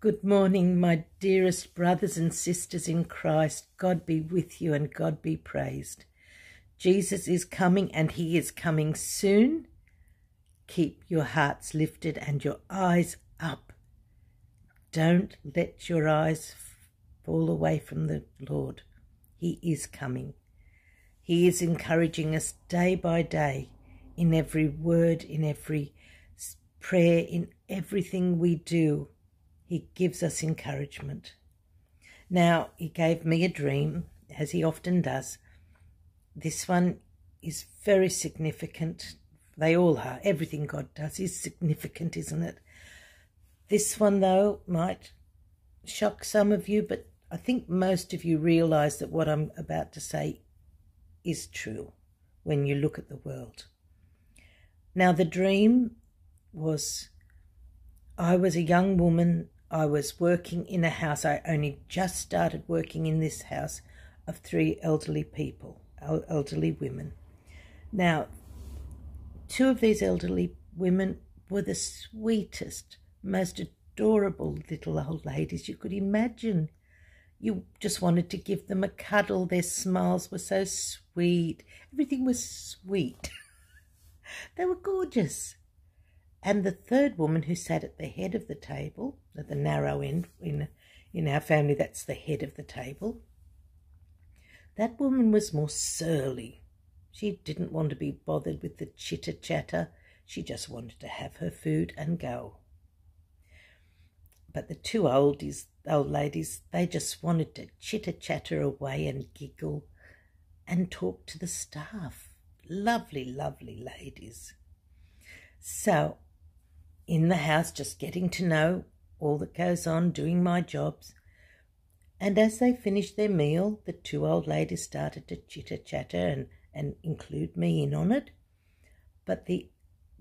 Good morning, my dearest brothers and sisters in Christ. God be with you and God be praised. Jesus is coming and he is coming soon. Keep your hearts lifted and your eyes up. Don't let your eyes fall away from the Lord. He is coming. He is encouraging us day by day in every word, in every prayer, in everything we do he gives us encouragement. Now, he gave me a dream, as he often does. This one is very significant. They all are. Everything God does is significant, isn't it? This one, though, might shock some of you, but I think most of you realise that what I'm about to say is true when you look at the world. Now, the dream was I was a young woman I was working in a house. I only just started working in this house of three elderly people, elderly women. Now, two of these elderly women were the sweetest, most adorable little old ladies you could imagine. You just wanted to give them a cuddle. Their smiles were so sweet. Everything was sweet. they were gorgeous. And the third woman who sat at the head of the table, at the narrow end, in, in our family, that's the head of the table, that woman was more surly. She didn't want to be bothered with the chitter chatter. She just wanted to have her food and go. But the two oldies, old ladies, they just wanted to chitter chatter away and giggle and talk to the staff. Lovely, lovely ladies. So in the house, just getting to know all that goes on, doing my jobs. And as they finished their meal, the two old ladies started to chitter chatter and, and include me in on it. But the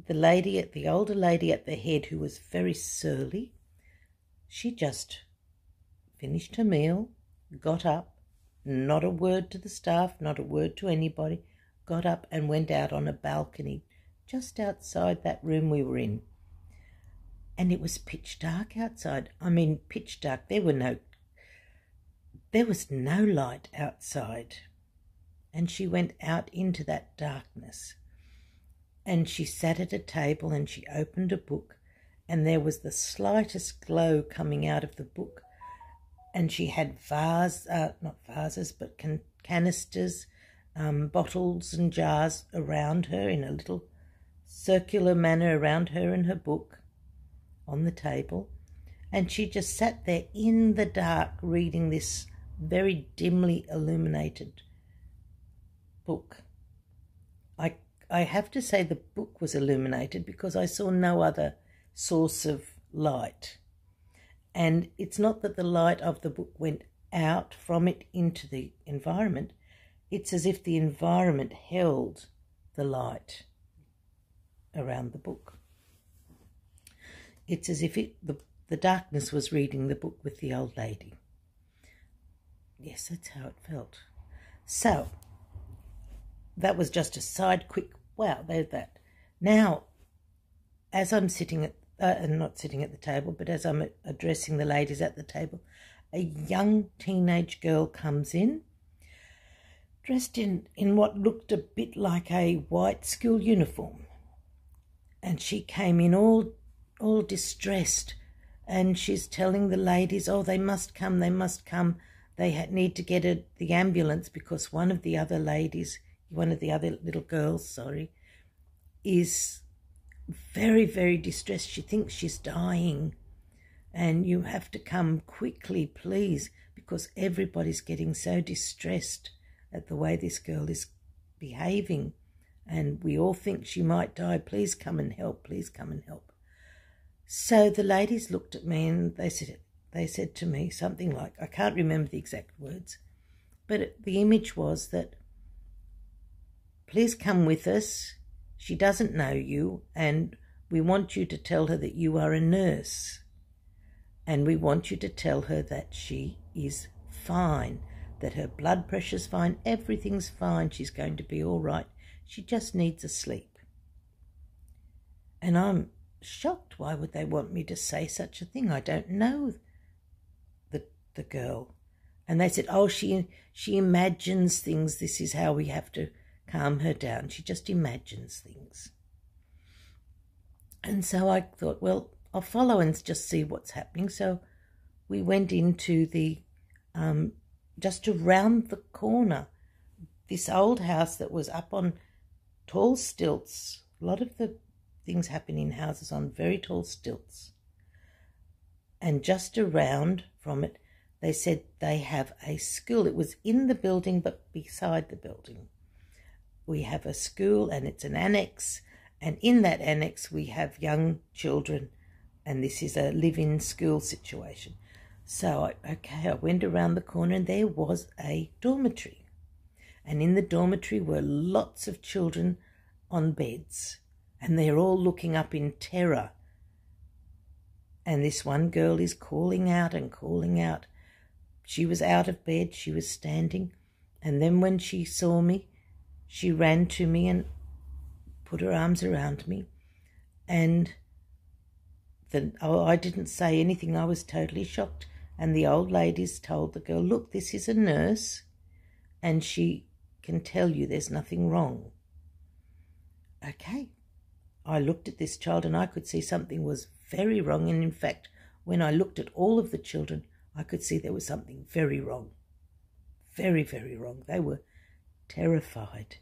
the lady at the older lady at the head, who was very surly, she just finished her meal, got up, not a word to the staff, not a word to anybody, got up and went out on a balcony just outside that room we were in and it was pitch dark outside. I mean, pitch dark. There were no, there was no light outside. And she went out into that darkness. And she sat at a table and she opened a book, and there was the slightest glow coming out of the book. And she had vases, uh, not vases, but can- canisters, um, bottles, and jars around her in a little circular manner around her and her book on the table, and she just sat there in the dark reading this very dimly illuminated book. I I have to say the book was illuminated because I saw no other source of light. And it's not that the light of the book went out from it into the environment, it's as if the environment held the light around the book. It's as if it, the, the darkness was reading the book with the old lady. Yes, that's how it felt. So, that was just a side quick, wow, there's that. Now, as I'm sitting at, uh, not sitting at the table, but as I'm addressing the ladies at the table, a young teenage girl comes in, dressed in, in what looked a bit like a white school uniform. And she came in all all distressed, and she's telling the ladies, oh, they must come, they must come. They need to get a, the ambulance because one of the other ladies, one of the other little girls, sorry, is very, very distressed. She thinks she's dying. And you have to come quickly, please, because everybody's getting so distressed at the way this girl is behaving. And we all think she might die. Please come and help. Please come and help. So the ladies looked at me and they said, they said to me something like, I can't remember the exact words, but it, the image was that, please come with us. She doesn't know you, and we want you to tell her that you are a nurse. And we want you to tell her that she is fine, that her blood pressure's fine, everything's fine, she's going to be all right. She just needs a sleep. And I'm shocked. Why would they want me to say such a thing? I don't know the the girl. And they said, oh, she, she imagines things. This is how we have to calm her down. She just imagines things. And so I thought, well, I'll follow and just see what's happening. So we went into the, um, just around the corner, this old house that was up on tall stilts. A lot of the things happen in houses on very tall stilts. And just around from it, they said they have a school. It was in the building, but beside the building. We have a school and it's an annex. And in that annex, we have young children. And this is a live in school situation. So, okay, I went around the corner and there was a dormitory. And in the dormitory were lots of children on beds. And they're all looking up in terror. And this one girl is calling out and calling out. She was out of bed, she was standing. And then when she saw me, she ran to me and put her arms around me. And the, oh, I didn't say anything. I was totally shocked. And the old ladies told the girl, Look, this is a nurse, and she can tell you there's nothing wrong. Okay. I looked at this child and I could see something was very wrong. And in fact, when I looked at all of the children, I could see there was something very wrong. Very, very wrong. They were terrified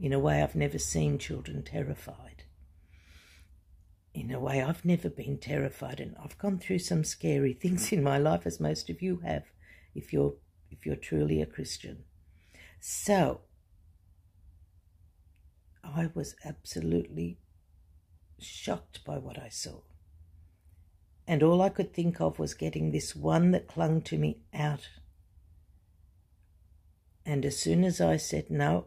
in a way I've never seen children terrified in a way I've never been terrified and I've gone through some scary things in my life as most of you have if you're if you're truly a Christian. So I was absolutely shocked by what I saw. And all I could think of was getting this one that clung to me out. And as soon as I said, no,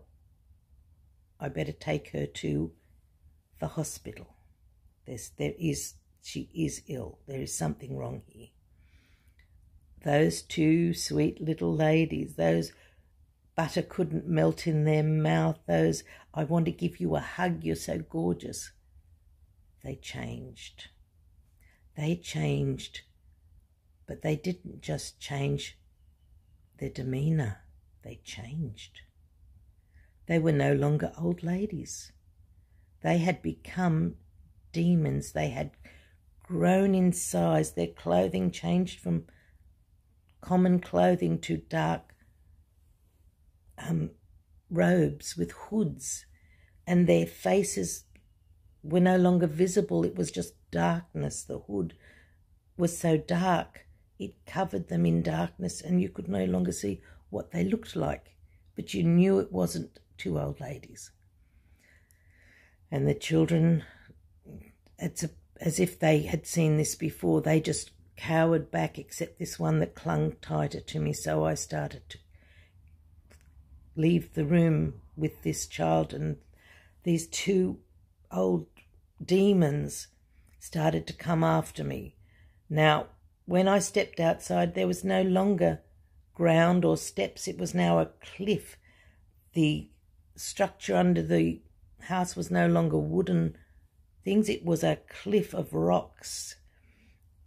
I better take her to the hospital. There's, there is, she is ill. There is something wrong here. Those two sweet little ladies, those butter couldn't melt in their mouth, those I want to give you a hug, you're so gorgeous. They changed. They changed, but they didn't just change their demeanour, they changed. They were no longer old ladies. They had become demons. They had grown in size. Their clothing changed from common clothing to dark um, robes with hoods, and their faces were no longer visible. It was just darkness. The hood was so dark, it covered them in darkness, and you could no longer see what they looked like, but you knew it wasn't two old ladies. And the children it's a, as if they had seen this before. They just cowered back, except this one that clung tighter to me. So I started to leave the room with this child, and these two old demons started to come after me. Now, when I stepped outside, there was no longer ground or steps, it was now a cliff. The structure under the house was no longer wooden things. It was a cliff of rocks,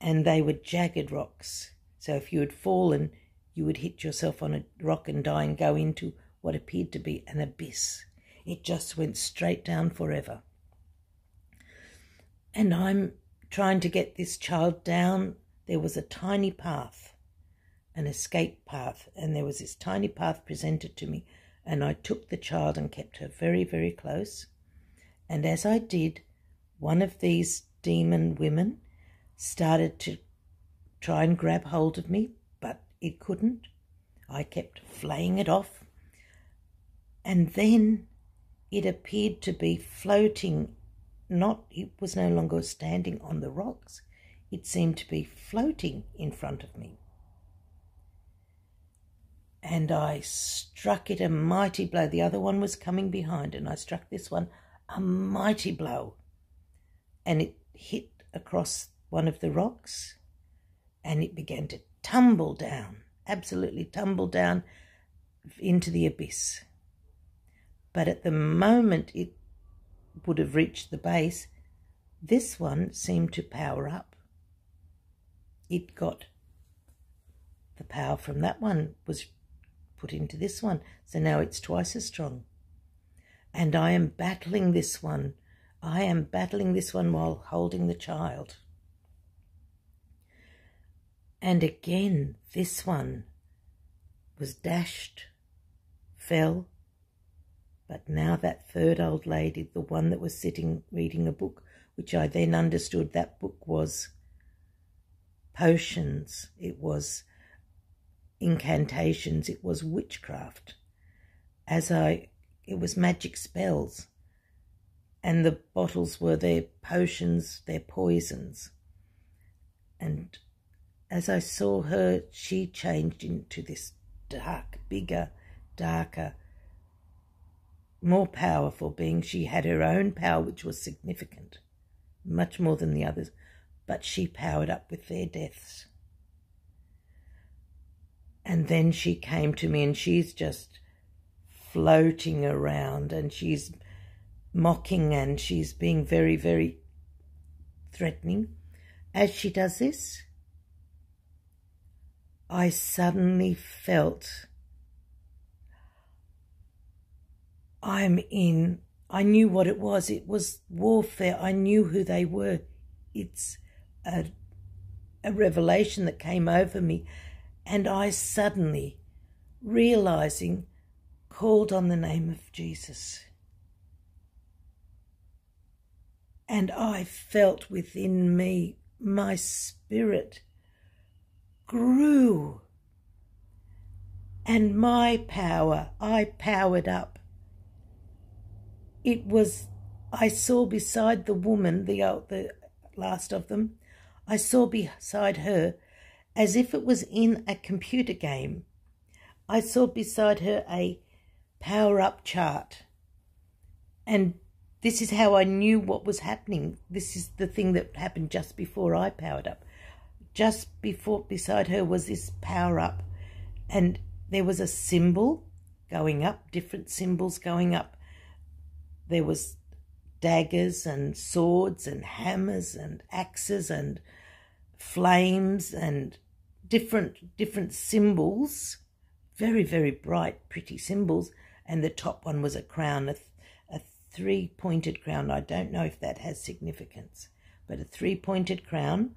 and they were jagged rocks. So if you had fallen, you would hit yourself on a rock and die and go into what appeared to be an abyss. It just went straight down forever. And I'm trying to get this child down. There was a tiny path, an escape path, and there was this tiny path presented to me. And I took the child and kept her very, very close. And as I did, one of these demon women started to try and grab hold of me, but it couldn't. I kept flaying it off. And then it appeared to be floating, not, it was no longer standing on the rocks. It seemed to be floating in front of me. And I struck it a mighty blow. The other one was coming behind, and I struck this one a mighty blow and it hit across one of the rocks and it began to tumble down, absolutely tumble down into the abyss. But at the moment it would have reached the base, this one seemed to power up. It got the power from that one was put into this one. So now it's twice as strong. And I am battling this one. I am battling this one while holding the child. And again, this one was dashed, fell. But now that third old lady, the one that was sitting reading a book, which I then understood that book was potions, it was incantations, it was witchcraft. As I, it was magic spells. And the bottles were their potions, their poisons. And as I saw her, she changed into this dark, bigger, darker, more powerful being. She had her own power, which was significant, much more than the others, but she powered up with their deaths. And then she came to me and she's just floating around and she's mocking and she's being very, very threatening. As she does this, I suddenly felt I'm in. I knew what it was. It was warfare. I knew who they were. It's a, a revelation that came over me and I suddenly, realizing, called on the name of Jesus. And I felt within me, my spirit grew. And my power, I powered up. It was, I saw beside the woman, the, uh, the last of them, I saw beside her as if it was in a computer game. I saw beside her a power up chart. And this is how I knew what was happening. This is the thing that happened just before I powered up. Just before, beside her was this power up. And there was a symbol going up, different symbols going up. There was daggers and swords and hammers and axes and flames and different different symbols, very very bright, pretty symbols, and the top one was a crown, a, a three pointed crown. I don't know if that has significance, but a three pointed crown.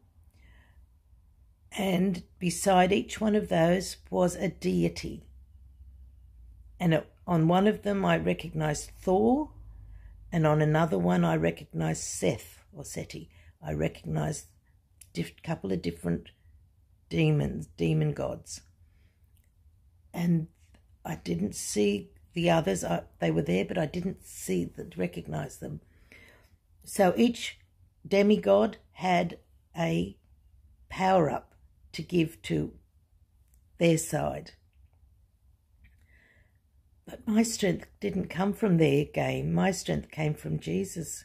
And beside each one of those was a deity. And on one of them I recognized Thor, and on another one I recognized Seth or Seti. I recognized a couple of different demons, demon gods. And I didn't see the others. I, they were there, but I didn't see that recognize them. So each demigod had a power up to give to their side. But my strength didn't come from their game. My strength came from Jesus.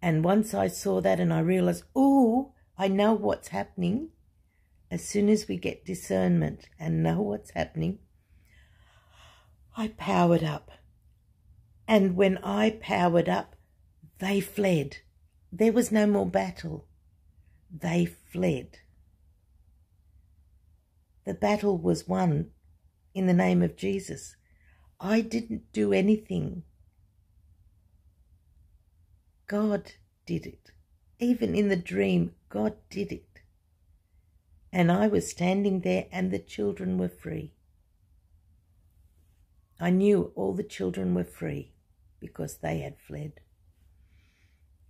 And once I saw that and I realized, oh, I know what's happening as soon as we get discernment and know what's happening, I powered up. And when I powered up, they fled. There was no more battle. They fled. The battle was won in the name of Jesus. I didn't do anything. God did it. Even in the dream, God did it and I was standing there and the children were free. I knew all the children were free because they had fled.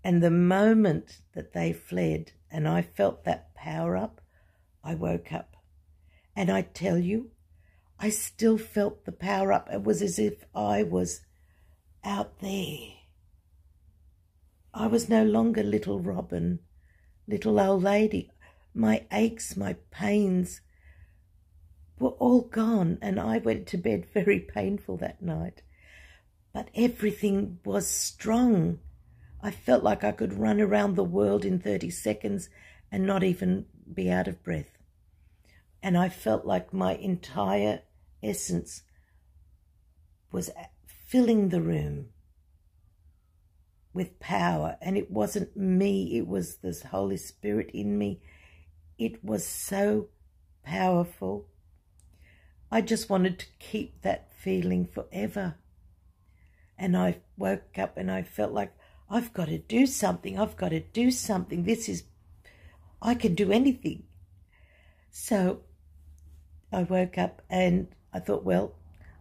And the moment that they fled and I felt that power up, I woke up. And I tell you, I still felt the power up. It was as if I was out there. I was no longer little Robin, little old lady my aches, my pains were all gone, and I went to bed very painful that night. But everything was strong. I felt like I could run around the world in 30 seconds and not even be out of breath. And I felt like my entire essence was filling the room with power. And it wasn't me, it was this Holy Spirit in me it was so powerful. I just wanted to keep that feeling forever. And I woke up and I felt like I've got to do something. I've got to do something. This is, I can do anything. So I woke up and I thought, well,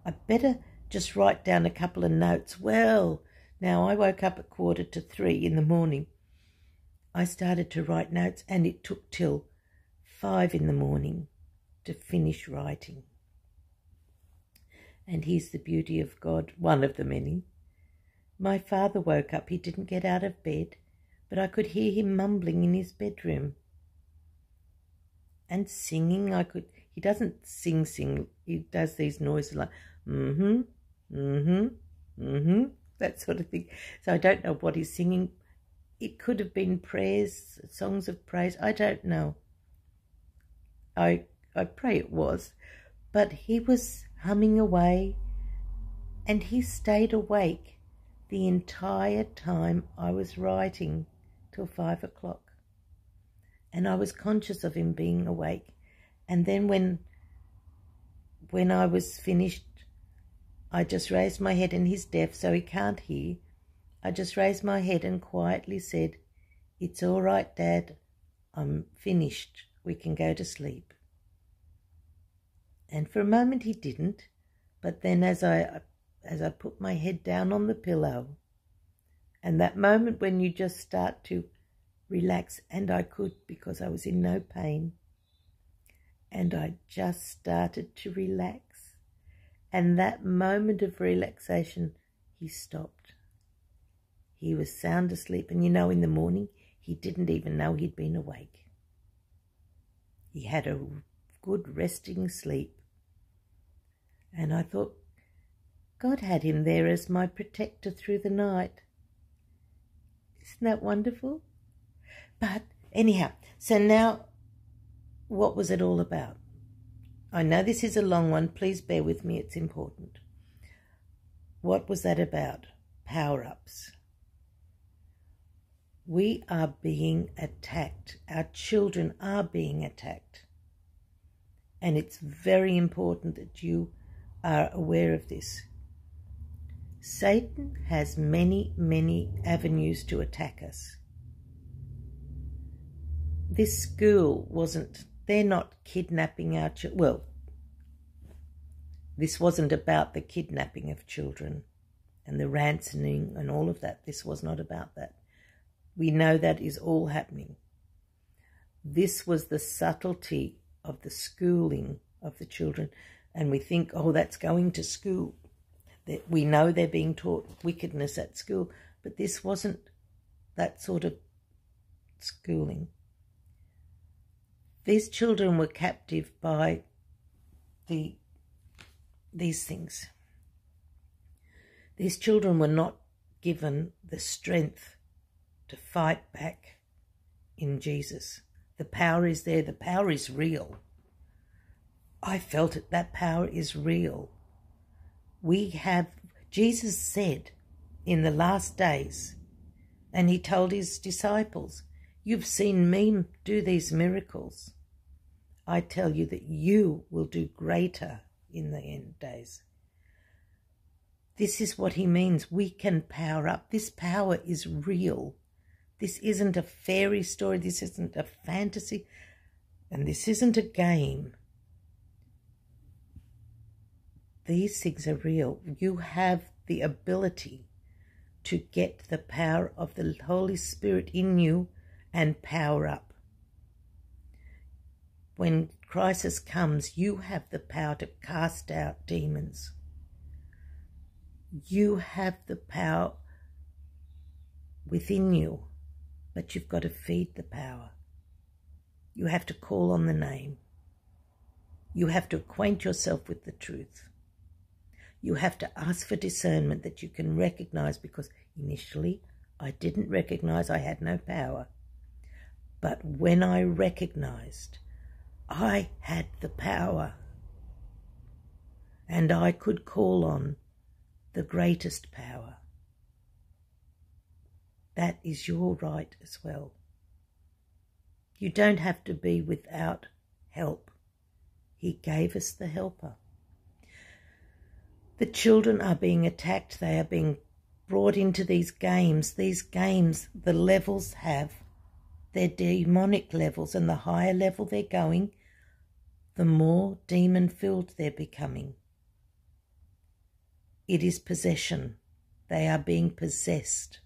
I'd better just write down a couple of notes. Well, now I woke up at quarter to three in the morning. I started to write notes and it took till five in the morning to finish writing. And here's the beauty of God, one of the many. My father woke up. He didn't get out of bed, but I could hear him mumbling in his bedroom. And singing, I could. He doesn't sing, sing. He does these noises like, mm hmm, mm hmm, mm hmm, that sort of thing. So I don't know what he's singing. It could have been prayers, songs of praise. I don't know. I I pray it was. But he was humming away, and he stayed awake the entire time I was writing till five o'clock. And I was conscious of him being awake. And then when when I was finished, I just raised my head, and he's deaf, so he can't hear. I just raised my head and quietly said, It's all right, Dad. I'm finished. We can go to sleep. And for a moment he didn't, but then as I as I put my head down on the pillow, and that moment when you just start to relax, and I could because I was in no pain, and I just started to relax, and that moment of relaxation, he stopped. He was sound asleep, and you know, in the morning, he didn't even know he'd been awake. He had a good resting sleep and I thought, God had him there as my protector through the night. Isn't that wonderful? But anyhow, so now what was it all about? I know this is a long one. Please bear with me, it's important. What was that about? Power ups. We are being attacked. Our children are being attacked. And it's very important that you are aware of this. Satan has many, many avenues to attack us. This school wasn't, they're not kidnapping our children. Well, this wasn't about the kidnapping of children and the ransoming and all of that. This was not about that. We know that is all happening. This was the subtlety of the schooling of the children and we think, oh, that's going to school. We know they're being taught wickedness at school, but this wasn't that sort of schooling. These children were captive by the these things. These children were not given the strength to fight back in Jesus. The power is there, the power is real. I felt it. That power is real. We have, Jesus said in the last days, and he told his disciples, You've seen me do these miracles. I tell you that you will do greater in the end days. This is what he means. We can power up. This power is real. This isn't a fairy story. This isn't a fantasy. And this isn't a game. these things are real. You have the ability to get the power of the Holy Spirit in you and power up. When crisis comes, you have the power to cast out demons. You have the power within you, but you've got to feed the power. You have to call on the name. You have to acquaint yourself with the truth. You have to ask for discernment that you can recognize because initially I didn't recognize I had no power. But when I recognized I had the power and I could call on the greatest power, that is your right as well. You don't have to be without help. He gave us the helper. The children are being attacked. They are being brought into these games. These games, the levels have their demonic levels, and the higher level they're going, the more demon filled they're becoming. It is possession. They are being possessed.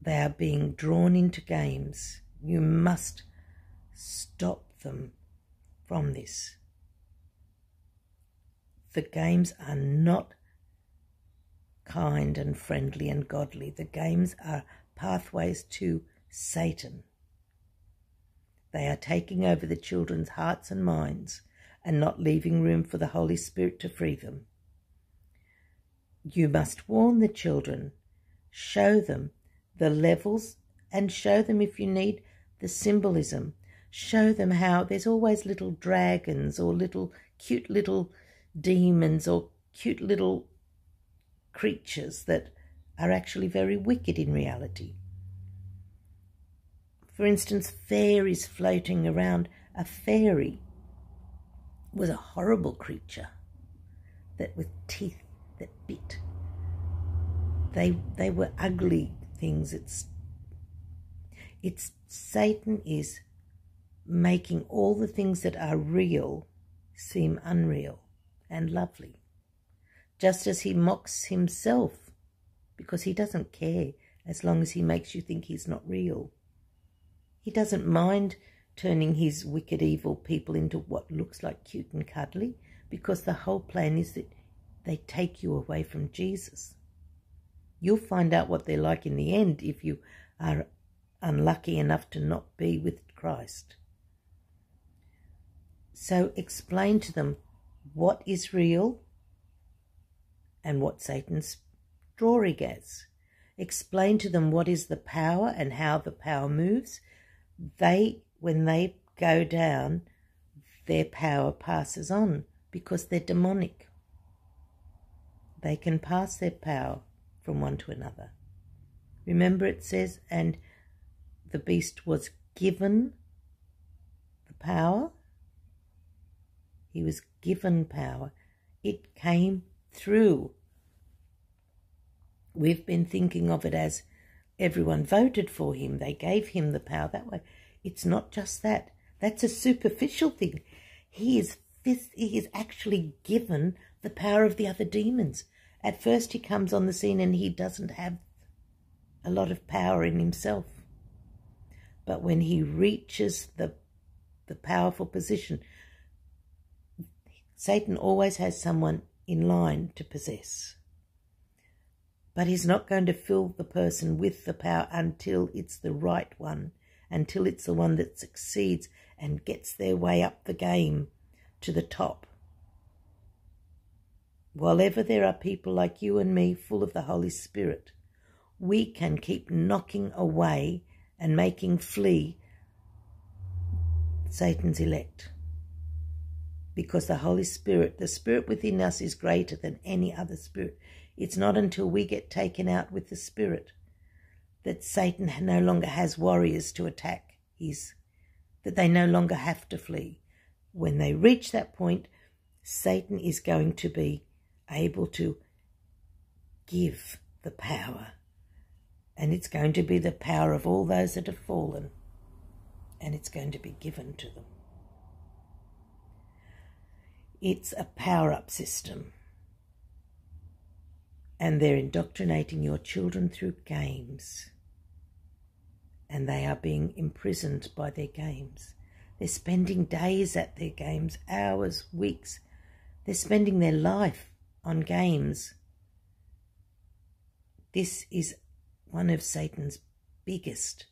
They are being drawn into games. You must stop them from this. The games are not kind and friendly and godly. The games are pathways to Satan. They are taking over the children's hearts and minds and not leaving room for the Holy Spirit to free them. You must warn the children, show them the levels, and show them if you need the symbolism. Show them how there's always little dragons or little cute little demons or cute little creatures that are actually very wicked in reality. For instance, fairies floating around. A fairy was a horrible creature that with teeth that bit. They they were ugly things. It's it's Satan is making all the things that are real seem unreal and lovely. Just as he mocks himself because he doesn't care as long as he makes you think he's not real. He doesn't mind turning his wicked, evil people into what looks like cute and cuddly because the whole plan is that they take you away from Jesus. You'll find out what they're like in the end if you are unlucky enough to not be with Christ. So explain to them what is real and what Satan's drawing as. Explain to them what is the power and how the power moves. They, when they go down, their power passes on because they're demonic. They can pass their power from one to another. Remember, it says, and the beast was given the power. He was given power. It came through. We've been thinking of it as everyone voted for him, they gave him the power that way. It's not just that. That's a superficial thing. He is he is actually given the power of the other demons. At first, he comes on the scene and he doesn't have a lot of power in himself. But when he reaches the, the powerful position, Satan always has someone in line to possess. But he's not going to fill the person with the power until it's the right one, until it's the one that succeeds and gets their way up the game to the top. While ever there are people like you and me full of the Holy Spirit, we can keep knocking away and making flee Satan's elect. Because the Holy Spirit, the Spirit within us, is greater than any other spirit. It's not until we get taken out with the Spirit that Satan no longer has warriors to attack his, that they no longer have to flee. When they reach that point, Satan is going to be able to give the power. And it's going to be the power of all those that have fallen. And it's going to be given to them. It's a power up system. And they're indoctrinating your children through games. And they are being imprisoned by their games. They're spending days at their games, hours, weeks. They're spending their life on games. This is one of Satan's biggest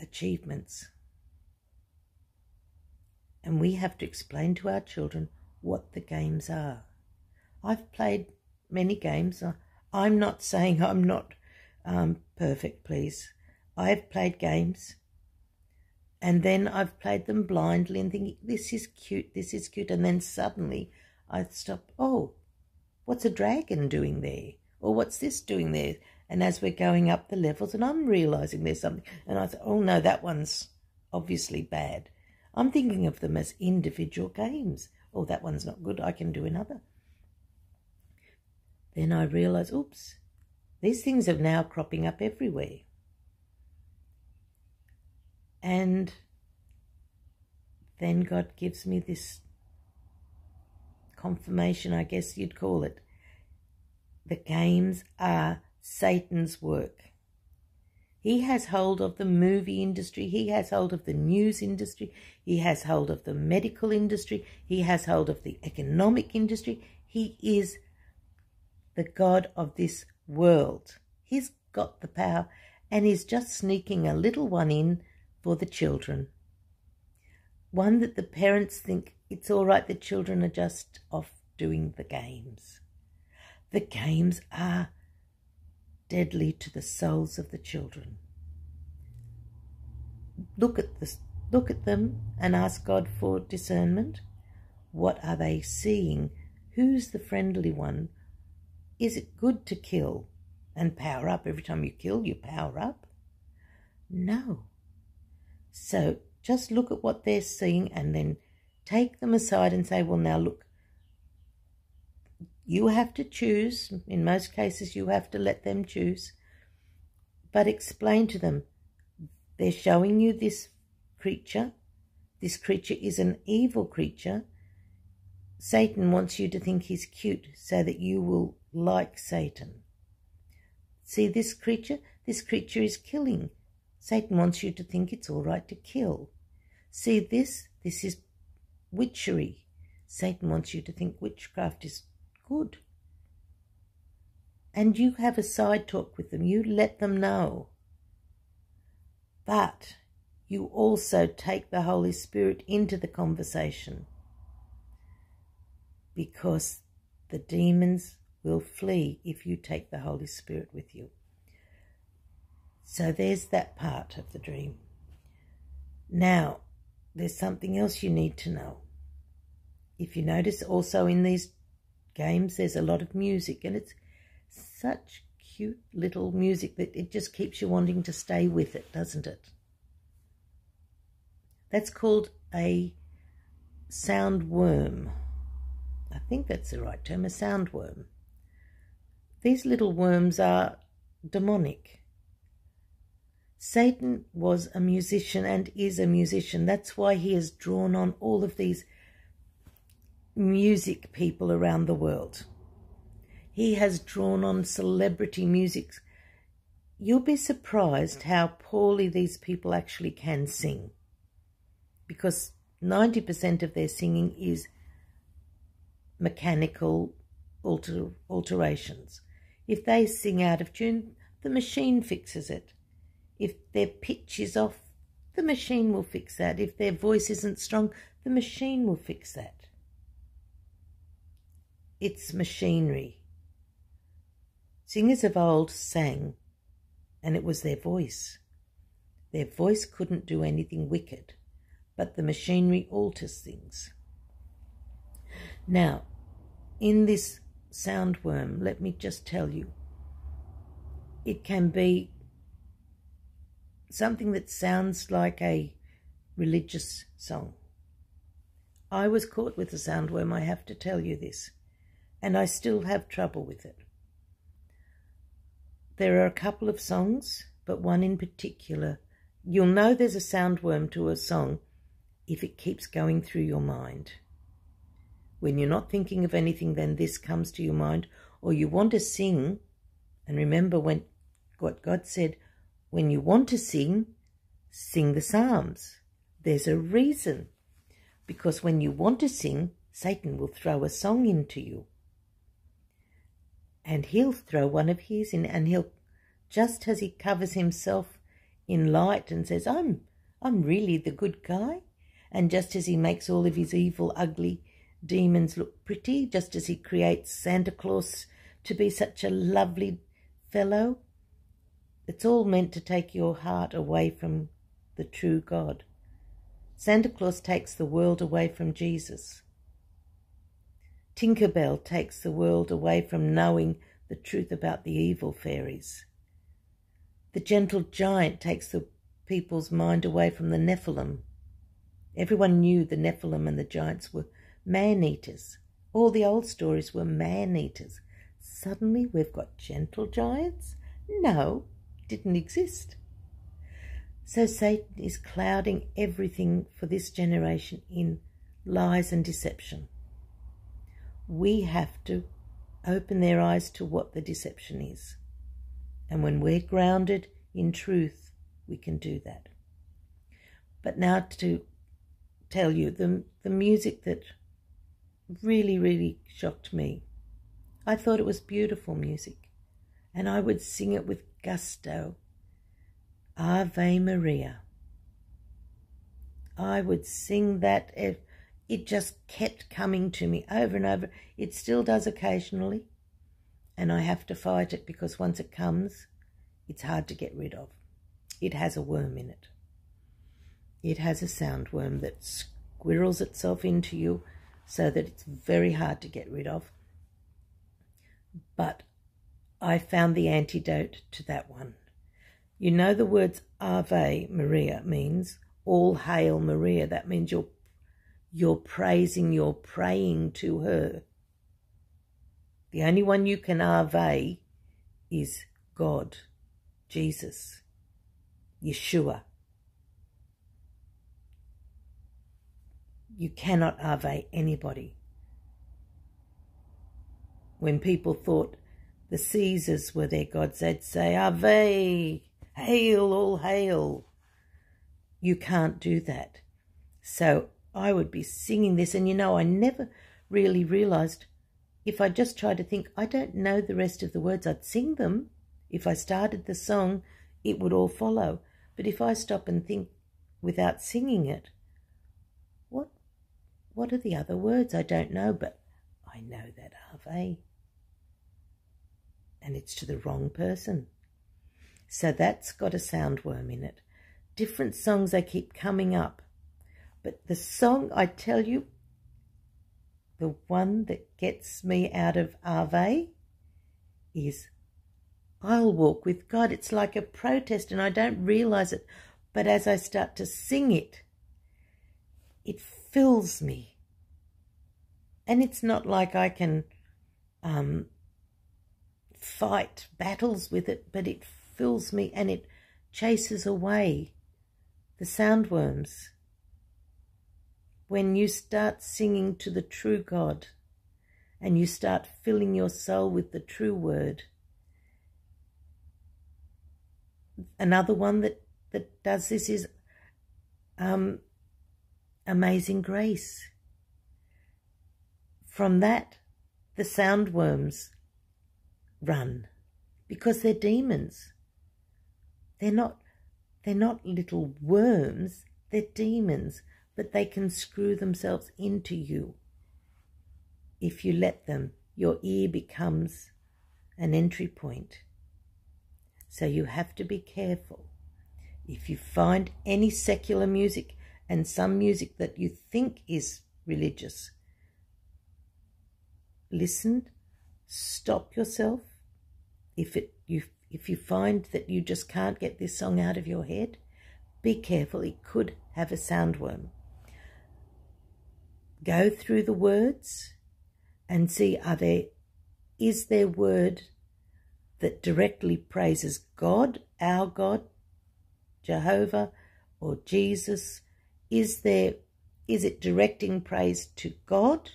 achievements. And we have to explain to our children what the games are. I've played many games. I'm not saying I'm not um, perfect, please. I've played games and then I've played them blindly and thinking, this is cute, this is cute. And then suddenly I stop, oh, what's a dragon doing there? Or what's this doing there? And as we're going up the levels, and I'm realizing there's something, and I thought, oh no, that one's obviously bad. I'm thinking of them as individual games. Oh, that one's not good. I can do another. Then I realize, oops, these things are now cropping up everywhere. And then God gives me this confirmation, I guess you'd call it. The games are Satan's work. He has hold of the movie industry. He has hold of the news industry. He has hold of the medical industry. He has hold of the economic industry. He is the God of this world. He's got the power and he's just sneaking a little one in for the children. One that the parents think it's all right, the children are just off doing the games. The games are deadly to the souls of the children. Look at this, look at them and ask God for discernment. What are they seeing? Who's the friendly one? Is it good to kill and power up? Every time you kill, you power up? No. So just look at what they're seeing and then take them aside and say, well, now look, you have to choose. In most cases, you have to let them choose. But explain to them they're showing you this creature. This creature is an evil creature. Satan wants you to think he's cute so that you will like Satan. See this creature? This creature is killing. Satan wants you to think it's all right to kill. See this? This is witchery. Satan wants you to think witchcraft is good. And you have a side talk with them. You let them know. But you also take the Holy Spirit into the conversation because the demons will flee if you take the Holy Spirit with you. So there's that part of the dream. Now, there's something else you need to know. If you notice also in these games, there's a lot of music, and it's such cute little music that it just keeps you wanting to stay with it, doesn't it? That's called a sound worm. I think that's the right term, a sound worm. These little worms are demonic. Satan was a musician and is a musician. That's why he has drawn on all of these music people around the world. He has drawn on celebrity music. You'll be surprised how poorly these people actually can sing because 90% of their singing is mechanical alter, alterations. If they sing out of tune, the machine fixes it. If their pitch is off, the machine will fix that. If their voice isn't strong, the machine will fix that. It's machinery. Singers of old sang, and it was their voice. Their voice couldn't do anything wicked, but the machinery alters things. Now, in this soundworm, let me just tell you, it can be something that sounds like a religious song. I was caught with a soundworm, I have to tell you this and I still have trouble with it. There are a couple of songs, but one in particular. You'll know there's a soundworm to a song if it keeps going through your mind. When you're not thinking of anything, then this comes to your mind, or you want to sing, and remember when what God said, when you want to sing, sing the Psalms. There's a reason. Because when you want to sing, Satan will throw a song into you and he'll throw one of his in and he'll just as he covers himself in light and says i'm i'm really the good guy and just as he makes all of his evil ugly demons look pretty just as he creates santa claus to be such a lovely fellow it's all meant to take your heart away from the true god santa claus takes the world away from jesus Tinkerbell takes the world away from knowing the truth about the evil fairies. The gentle giant takes the people's mind away from the Nephilim. Everyone knew the Nephilim and the giants were man eaters. All the old stories were man eaters. Suddenly we've got gentle giants? No, didn't exist. So Satan is clouding everything for this generation in lies and deception. We have to open their eyes to what the deception is. And when we're grounded in truth, we can do that. But now to tell you the, the music that really, really shocked me. I thought it was beautiful music, and I would sing it with gusto. Ave Maria. I would sing that. If it just kept coming to me over and over. It still does occasionally, and I have to fight it because once it comes, it's hard to get rid of. It has a worm in it. It has a sound worm that squirrels itself into you so that it's very hard to get rid of. But I found the antidote to that one. You know the words Ave Maria means all hail Maria. That means you're you're praising, you're praying to her. The only one you can Ave is God, Jesus, Yeshua. You cannot Ave anybody. When people thought the Caesars were their gods, they'd say, Ave, hail, all hail. You can't do that. So I would be singing this, and you know, I never really realized if I just tried to think, I don't know the rest of the words, I'd sing them. If I started the song, it would all follow. But if I stop and think without singing it, what are the other words? I don't know, but I know that Ave. And it's to the wrong person. So that's got a soundworm in it. Different songs, they keep coming up. But the song, I tell you, the one that gets me out of Ave is I'll walk with God. It's like a protest and I don't realize it. But as I start to sing it, it fills me. And it's not like I can um, fight battles with it, but it fills me and it chases away the soundworms. When you start singing to the true God and you start filling your soul with the true word, another one that, that does this is um, Amazing Grace. From that, the soundworms run because they're demons. They're not they're not little worms, they're demons, but they can screw themselves into you. If you let them, your ear becomes an entry point. So you have to be careful. If you find any secular music and some music that you think is religious. Listen, stop yourself. If it you if you find that you just can't get this song out of your head, be careful. It could have a soundworm. Go through the words and see are there is there word that directly praises God, our God, Jehovah, or Jesus is there is it directing praise to God?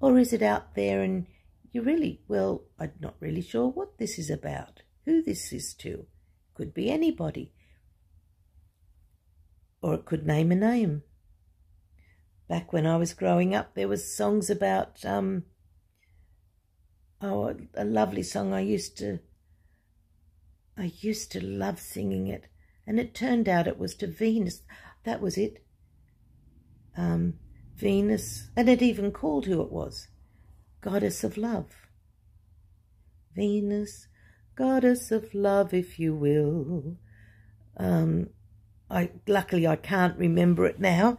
Or is it out there and you really, well, I'm not really sure what this is about, who this is to. Could be anybody. Or it could name a name. Back when I was growing up, there was songs about, um, oh, a lovely song I used to, I used to love singing it. And it turned out it was to Venus. That was it. Um, Venus, and it even called who it was Goddess of Love. Venus, Goddess of Love, if you will. Um, I luckily I can't remember it now,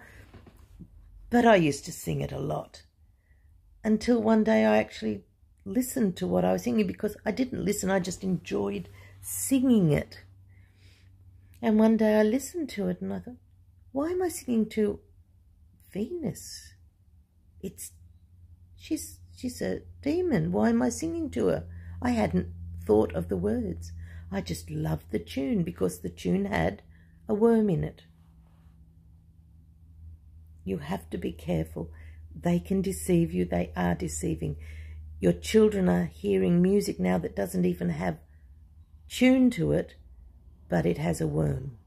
but I used to sing it a lot. Until one day I actually listened to what I was singing because I didn't listen, I just enjoyed singing it. And one day I listened to it and I thought, why am I singing to Venus? It's she's she's a demon. Why am I singing to her? I hadn't thought of the words. I just loved the tune because the tune had a worm in it. You have to be careful. They can deceive you. They are deceiving. Your children are hearing music now that doesn't even have tune to it, but it has a worm.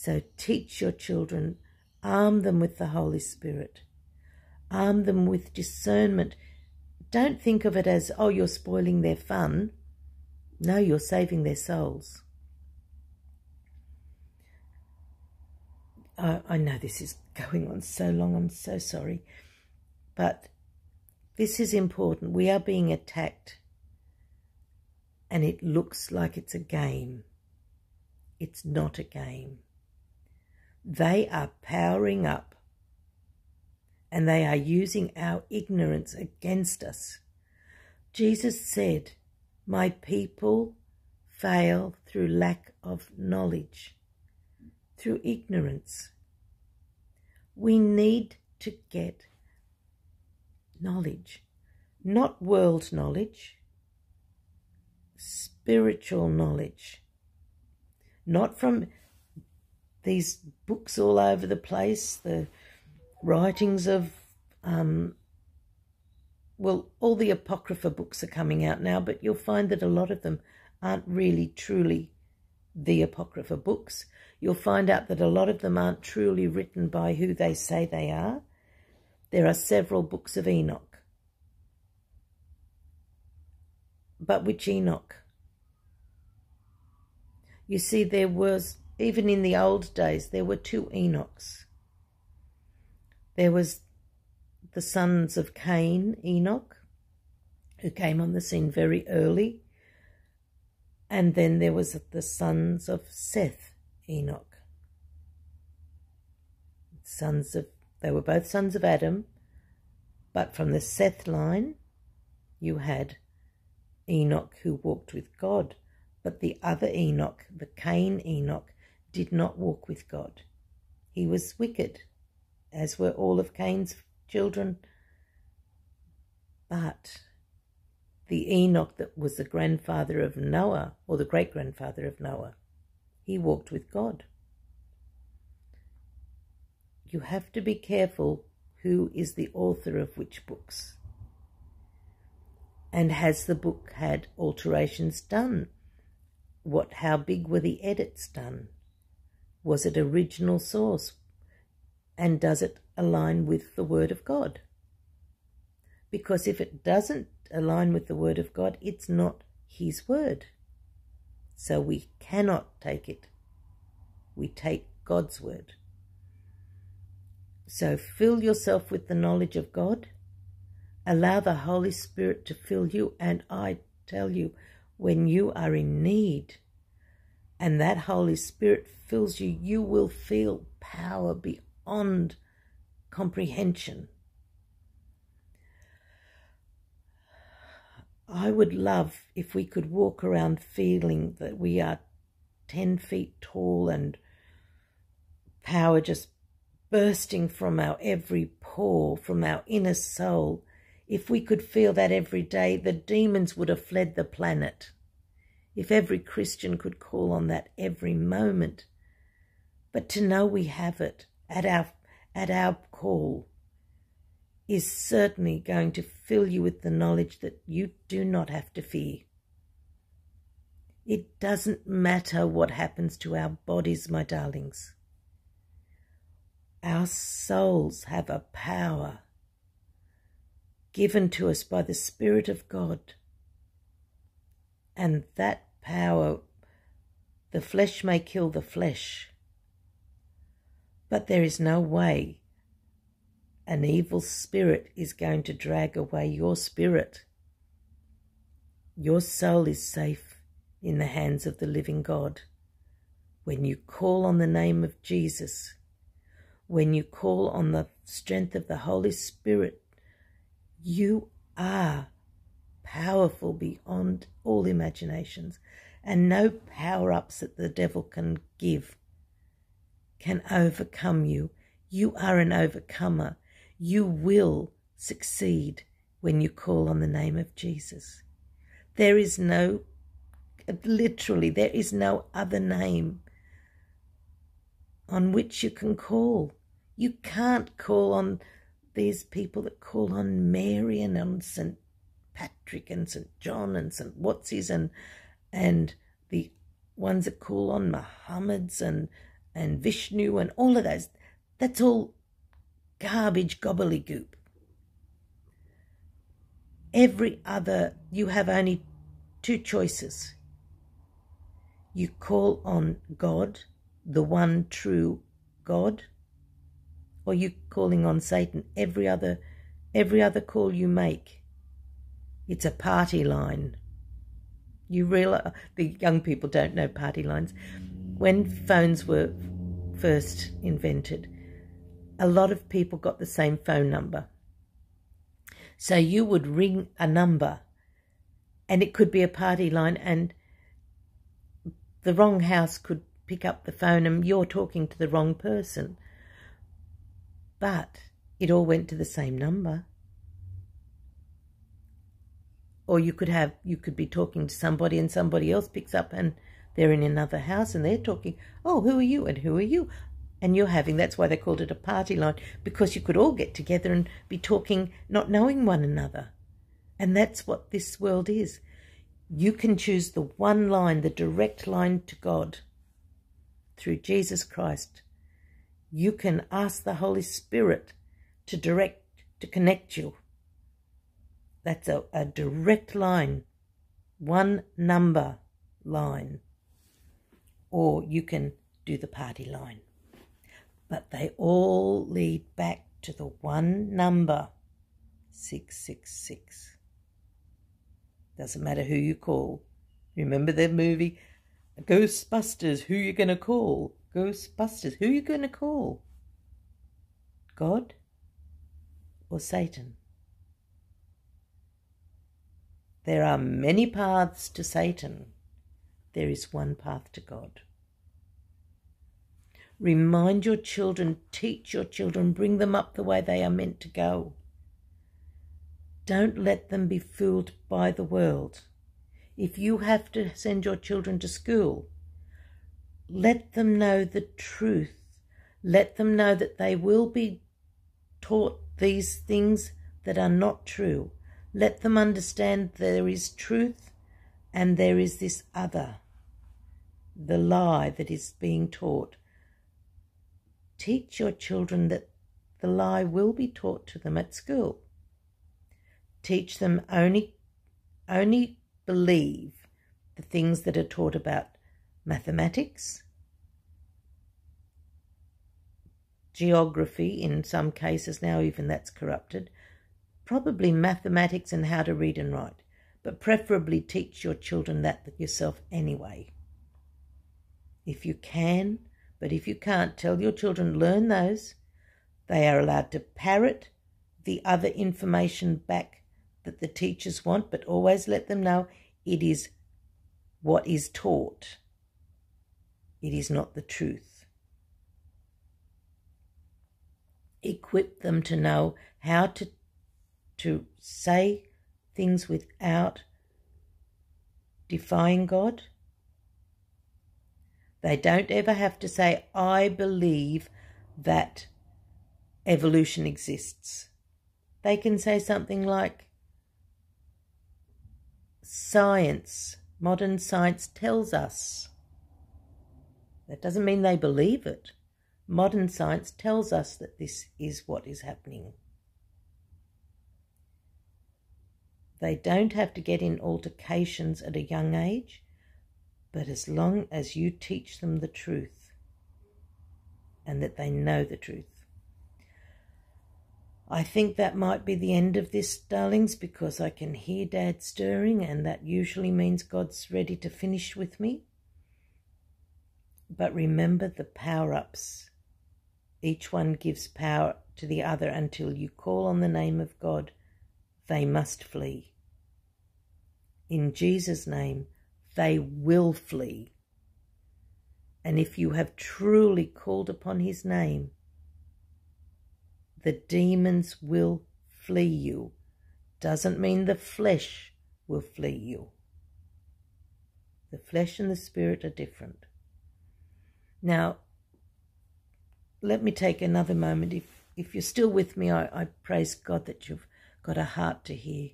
So teach your children, arm them with the Holy Spirit, arm them with discernment. Don't think of it as, oh, you're spoiling their fun. No, you're saving their souls. I, I know this is going on so long, I'm so sorry. But this is important. We are being attacked and it looks like it's a game. It's not a game. They are powering up and they are using our ignorance against us. Jesus said, My people fail through lack of knowledge, through ignorance. We need to get knowledge, not world knowledge, spiritual knowledge, not from these books all over the place, the writings of, um, well, all the Apocrypha books are coming out now, but you'll find that a lot of them aren't really truly the Apocrypha books. You'll find out that a lot of them aren't truly written by who they say they are. There are several books of Enoch. But which Enoch? You see, there was, even in the old days, there were two Enochs. There was the sons of Cain, Enoch, who came on the scene very early. And then there was the sons of Seth, Enoch. Sons of, they were both sons of Adam, but from the Seth line, you had Enoch who walked with God. But the other Enoch, the Cain Enoch, did not walk with God. He was wicked, as were all of Cain's children. But the Enoch that was the grandfather of Noah, or the great grandfather of Noah, he walked with God. You have to be careful who is the author of which books. And has the book had alterations done? What, how big were the edits done? Was it original source? And does it align with the Word of God? Because if it doesn't align with the Word of God, it's not His Word. So we cannot take it. We take God's Word. So fill yourself with the knowledge of God. Allow the Holy Spirit to fill you. And I tell you, when you are in need and that Holy Spirit fills you, you will feel power beyond comprehension. I would love if we could walk around feeling that we are 10 feet tall and power just bursting from our every pore, from our inner soul, if we could feel that every day, the demons would have fled the planet. If every Christian could call on that every moment. But to know we have it at our, at our call is certainly going to fill you with the knowledge that you do not have to fear. It doesn't matter what happens to our bodies, my darlings. Our souls have a power given to us by the Spirit of God. And that power, the flesh may kill the flesh, but there is no way an evil spirit is going to drag away your spirit. Your soul is safe in the hands of the living God. When you call on the name of Jesus, when you call on the strength of the Holy Spirit you are powerful beyond all imaginations, and no power ups that the devil can give can overcome you. You are an overcomer. You will succeed when you call on the name of Jesus. There is no, literally, there is no other name on which you can call. You can't call on these people that call on Mary and on St. Patrick and St. John and St. What's and and the ones that call on Muhammad's and and Vishnu and all of those. That's all garbage gobbledygook. Every other, you have only two choices. You call on God, the one true God, or you calling on Satan. Every other, every other call you make, it's a party line. You realize the young people don't know party lines. When phones were first invented, a lot of people got the same phone number. So you would ring a number and it could be a party line and the wrong house could pick up the phone and you're talking to the wrong person. But it all went to the same number. Or you could have you could be talking to somebody and somebody else picks up and they're in another house and they're talking, Oh, who are you? And who are you? and you're having that's why they called it a party line because you could all get together and be talking not knowing one another and that's what this world is you can choose the one line the direct line to god through jesus christ you can ask the holy spirit to direct to connect you that's a, a direct line one number line or you can do the party line but they all lead back to the one number 666. Doesn't matter who you call. Remember the movie Ghostbusters? Who you going to call? Ghostbusters. Who you going to call? God or Satan? There are many paths to Satan. There is one path to God. Remind your children, teach your children, bring them up the way they are meant to go. Don't let them be fooled by the world. If you have to send your children to school, let them know the truth. Let them know that they will be taught these things that are not true. Let them understand there is truth and there is this other, the lie that is being taught. Teach your children that the lie will be taught to them at school. Teach them only, only believe the things that are taught about mathematics, geography, in some cases now even that's corrupted, probably mathematics and how to read and write, but preferably teach your children that yourself anyway. If you can, but if you can't, tell your children learn those. They are allowed to parrot the other information back that the teachers want, but always let them know it is what is taught. It is not the truth. Equip them to know how to, to say things without defying God they don't ever have to say, I believe that evolution exists. They can say something like, Science, modern science tells us. That doesn't mean they believe it. Modern science tells us that this is what is happening. They don't have to get in altercations at a young age but as long as you teach them the truth and that they know the truth. I think that might be the end of this, darlings, because I can hear Dad stirring, and that usually means God's ready to finish with me. But remember the power ups. Each one gives power to the other until you call on the name of God. They must flee. In Jesus' name, they will flee. And if you have truly called upon his name, the demons will flee you. Doesn't mean the flesh will flee you. The flesh and the spirit are different. Now, let me take another moment. If if you're still with me, I, I praise God that you've got a heart to hear.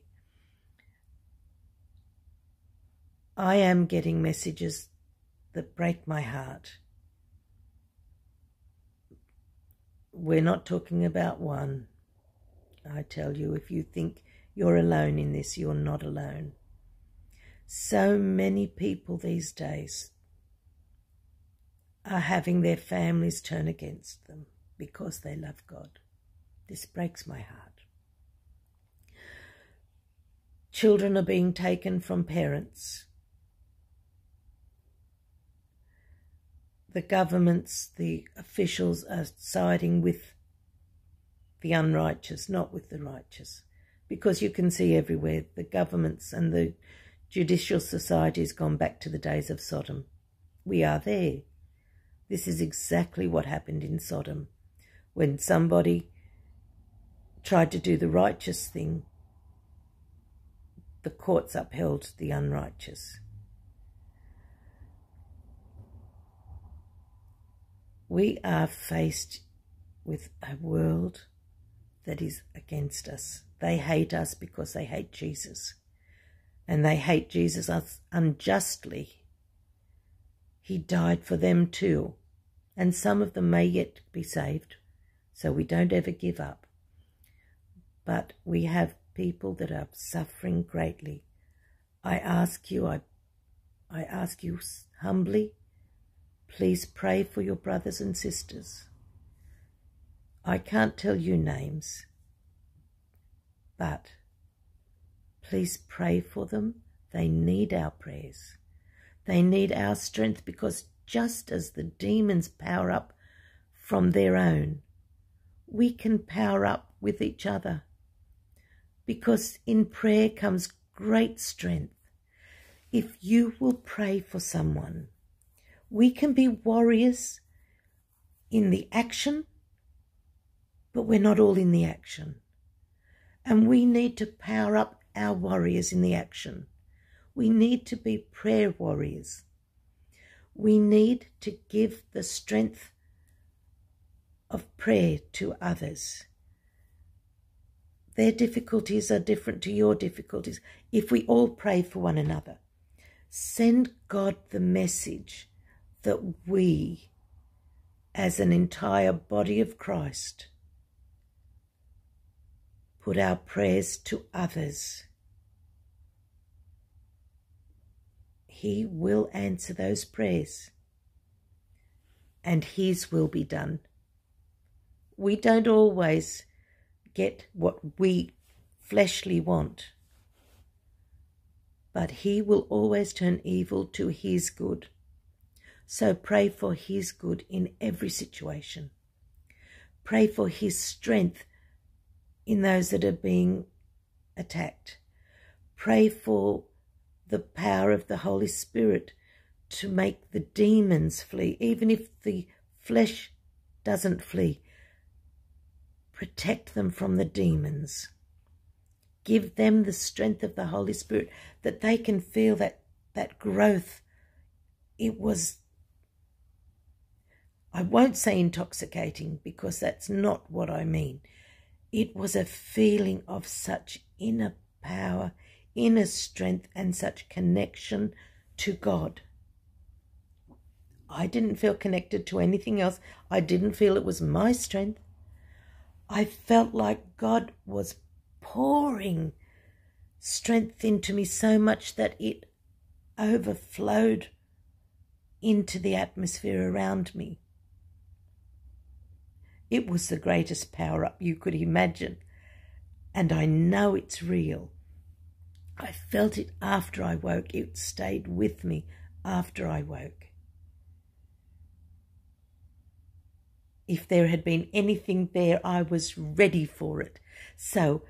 I am getting messages that break my heart. We're not talking about one. I tell you, if you think you're alone in this, you're not alone. So many people these days are having their families turn against them because they love God. This breaks my heart. Children are being taken from parents. The governments, the officials are siding with the unrighteous, not with the righteous. Because you can see everywhere the governments and the judicial society has gone back to the days of Sodom. We are there. This is exactly what happened in Sodom. When somebody tried to do the righteous thing, the courts upheld the unrighteous. We are faced with a world that is against us. They hate us because they hate Jesus. And they hate Jesus unjustly he died for them too, and some of them may yet be saved, so we don't ever give up. But we have people that are suffering greatly. I ask you, I, I ask you humbly, please pray for your brothers and sisters. I can't tell you names, but please pray for them. They need our prayers. They need our strength because just as the demons power up from their own, we can power up with each other. Because in prayer comes great strength. If you will pray for someone, we can be warriors in the action, but we're not all in the action. And we need to power up our warriors in the action. We need to be prayer warriors. We need to give the strength of prayer to others. Their difficulties are different to your difficulties. If we all pray for one another, send God the message that we, as an entire body of Christ, put our prayers to others He will answer those prayers and His will be done. We don't always get what we fleshly want, but He will always turn evil to His good. So pray for His good in every situation. Pray for His strength in those that are being attacked. Pray for the power of the Holy Spirit to make the demons flee, even if the flesh doesn't flee. Protect them from the demons. Give them the strength of the Holy Spirit that they can feel that, that growth. It was, I won't say intoxicating because that's not what I mean. It was a feeling of such inner power inner strength and such connection to God. I didn't feel connected to anything else. I didn't feel it was my strength. I felt like God was pouring strength into me so much that it overflowed into the atmosphere around me. It was the greatest power up you could imagine, and I know it's real. I felt it after I woke. It stayed with me after I woke. If there had been anything there, I was ready for it. So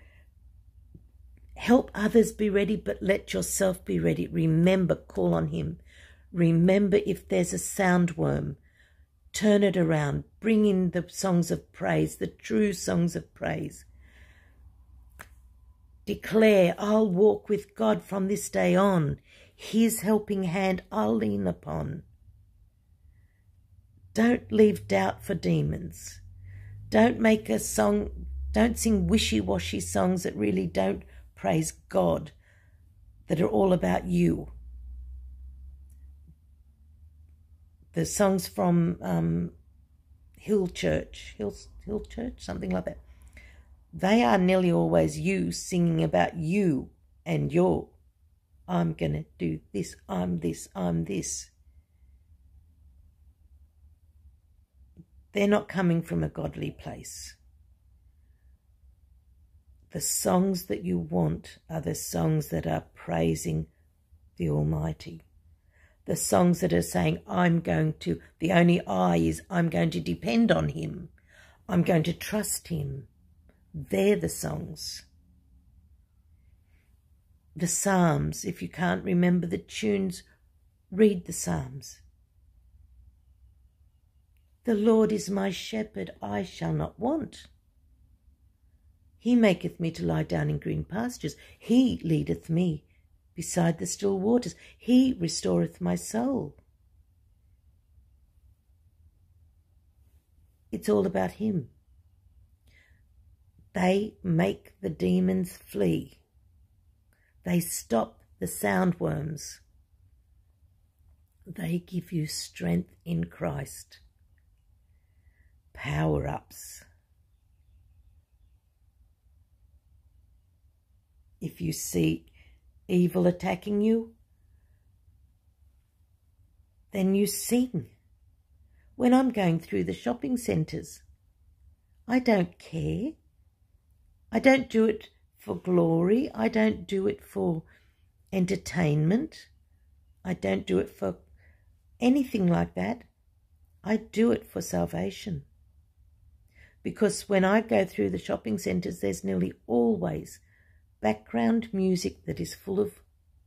help others be ready, but let yourself be ready. Remember, call on Him. Remember if there's a soundworm, turn it around, bring in the songs of praise, the true songs of praise. Declare, I'll walk with God from this day on. His helping hand I'll lean upon. Don't leave doubt for demons. Don't make a song, don't sing wishy washy songs that really don't praise God, that are all about you. The songs from um, Hill Church, Hill, Hill Church, something like that, they are nearly always you singing about you and your. I'm going to do this, I'm this, I'm this. They're not coming from a godly place. The songs that you want are the songs that are praising the Almighty. The songs that are saying, I'm going to, the only I is, I'm going to depend on Him. I'm going to trust Him. They're the songs. The Psalms, if you can't remember the tunes, read the Psalms. The Lord is my shepherd, I shall not want. He maketh me to lie down in green pastures. He leadeth me beside the still waters. He restoreth my soul. It's all about Him. They make the demons flee. They stop the soundworms. They give you strength in Christ power ups. If you see evil attacking you, then you sing. When I'm going through the shopping centres, I don't care. I don't do it for glory. I don't do it for entertainment. I don't do it for anything like that. I do it for salvation because when I go through the shopping centres, there's nearly always background music that is full of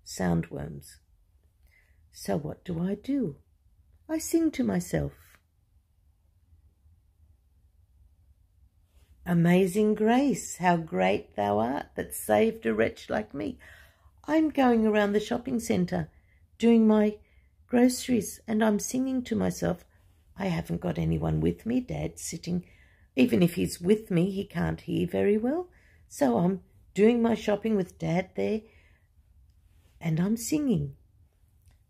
soundworms. So what do I do? I sing to myself. Amazing grace, how great thou art that saved a wretch like me. I'm going around the shopping centre doing my groceries and I'm singing to myself. I haven't got anyone with me. Dad's sitting even if he's with me, he can't hear very well. So I'm doing my shopping with Dad there and I'm singing.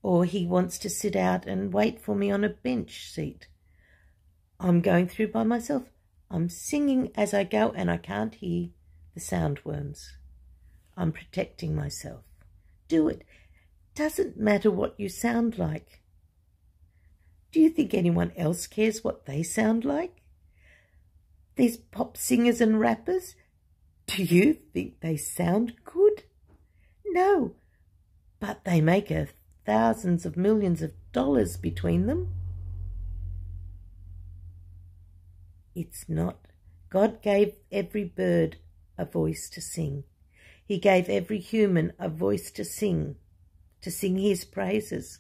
Or he wants to sit out and wait for me on a bench seat. I'm going through by myself. I'm singing as I go and I can't hear the soundworms. I'm protecting myself. Do it. Doesn't matter what you sound like. Do you think anyone else cares what they sound like? These pop singers and rappers? Do you think they sound good? No, but they make a thousands of millions of dollars between them. It's not. God gave every bird a voice to sing. He gave every human a voice to sing, to sing his praises.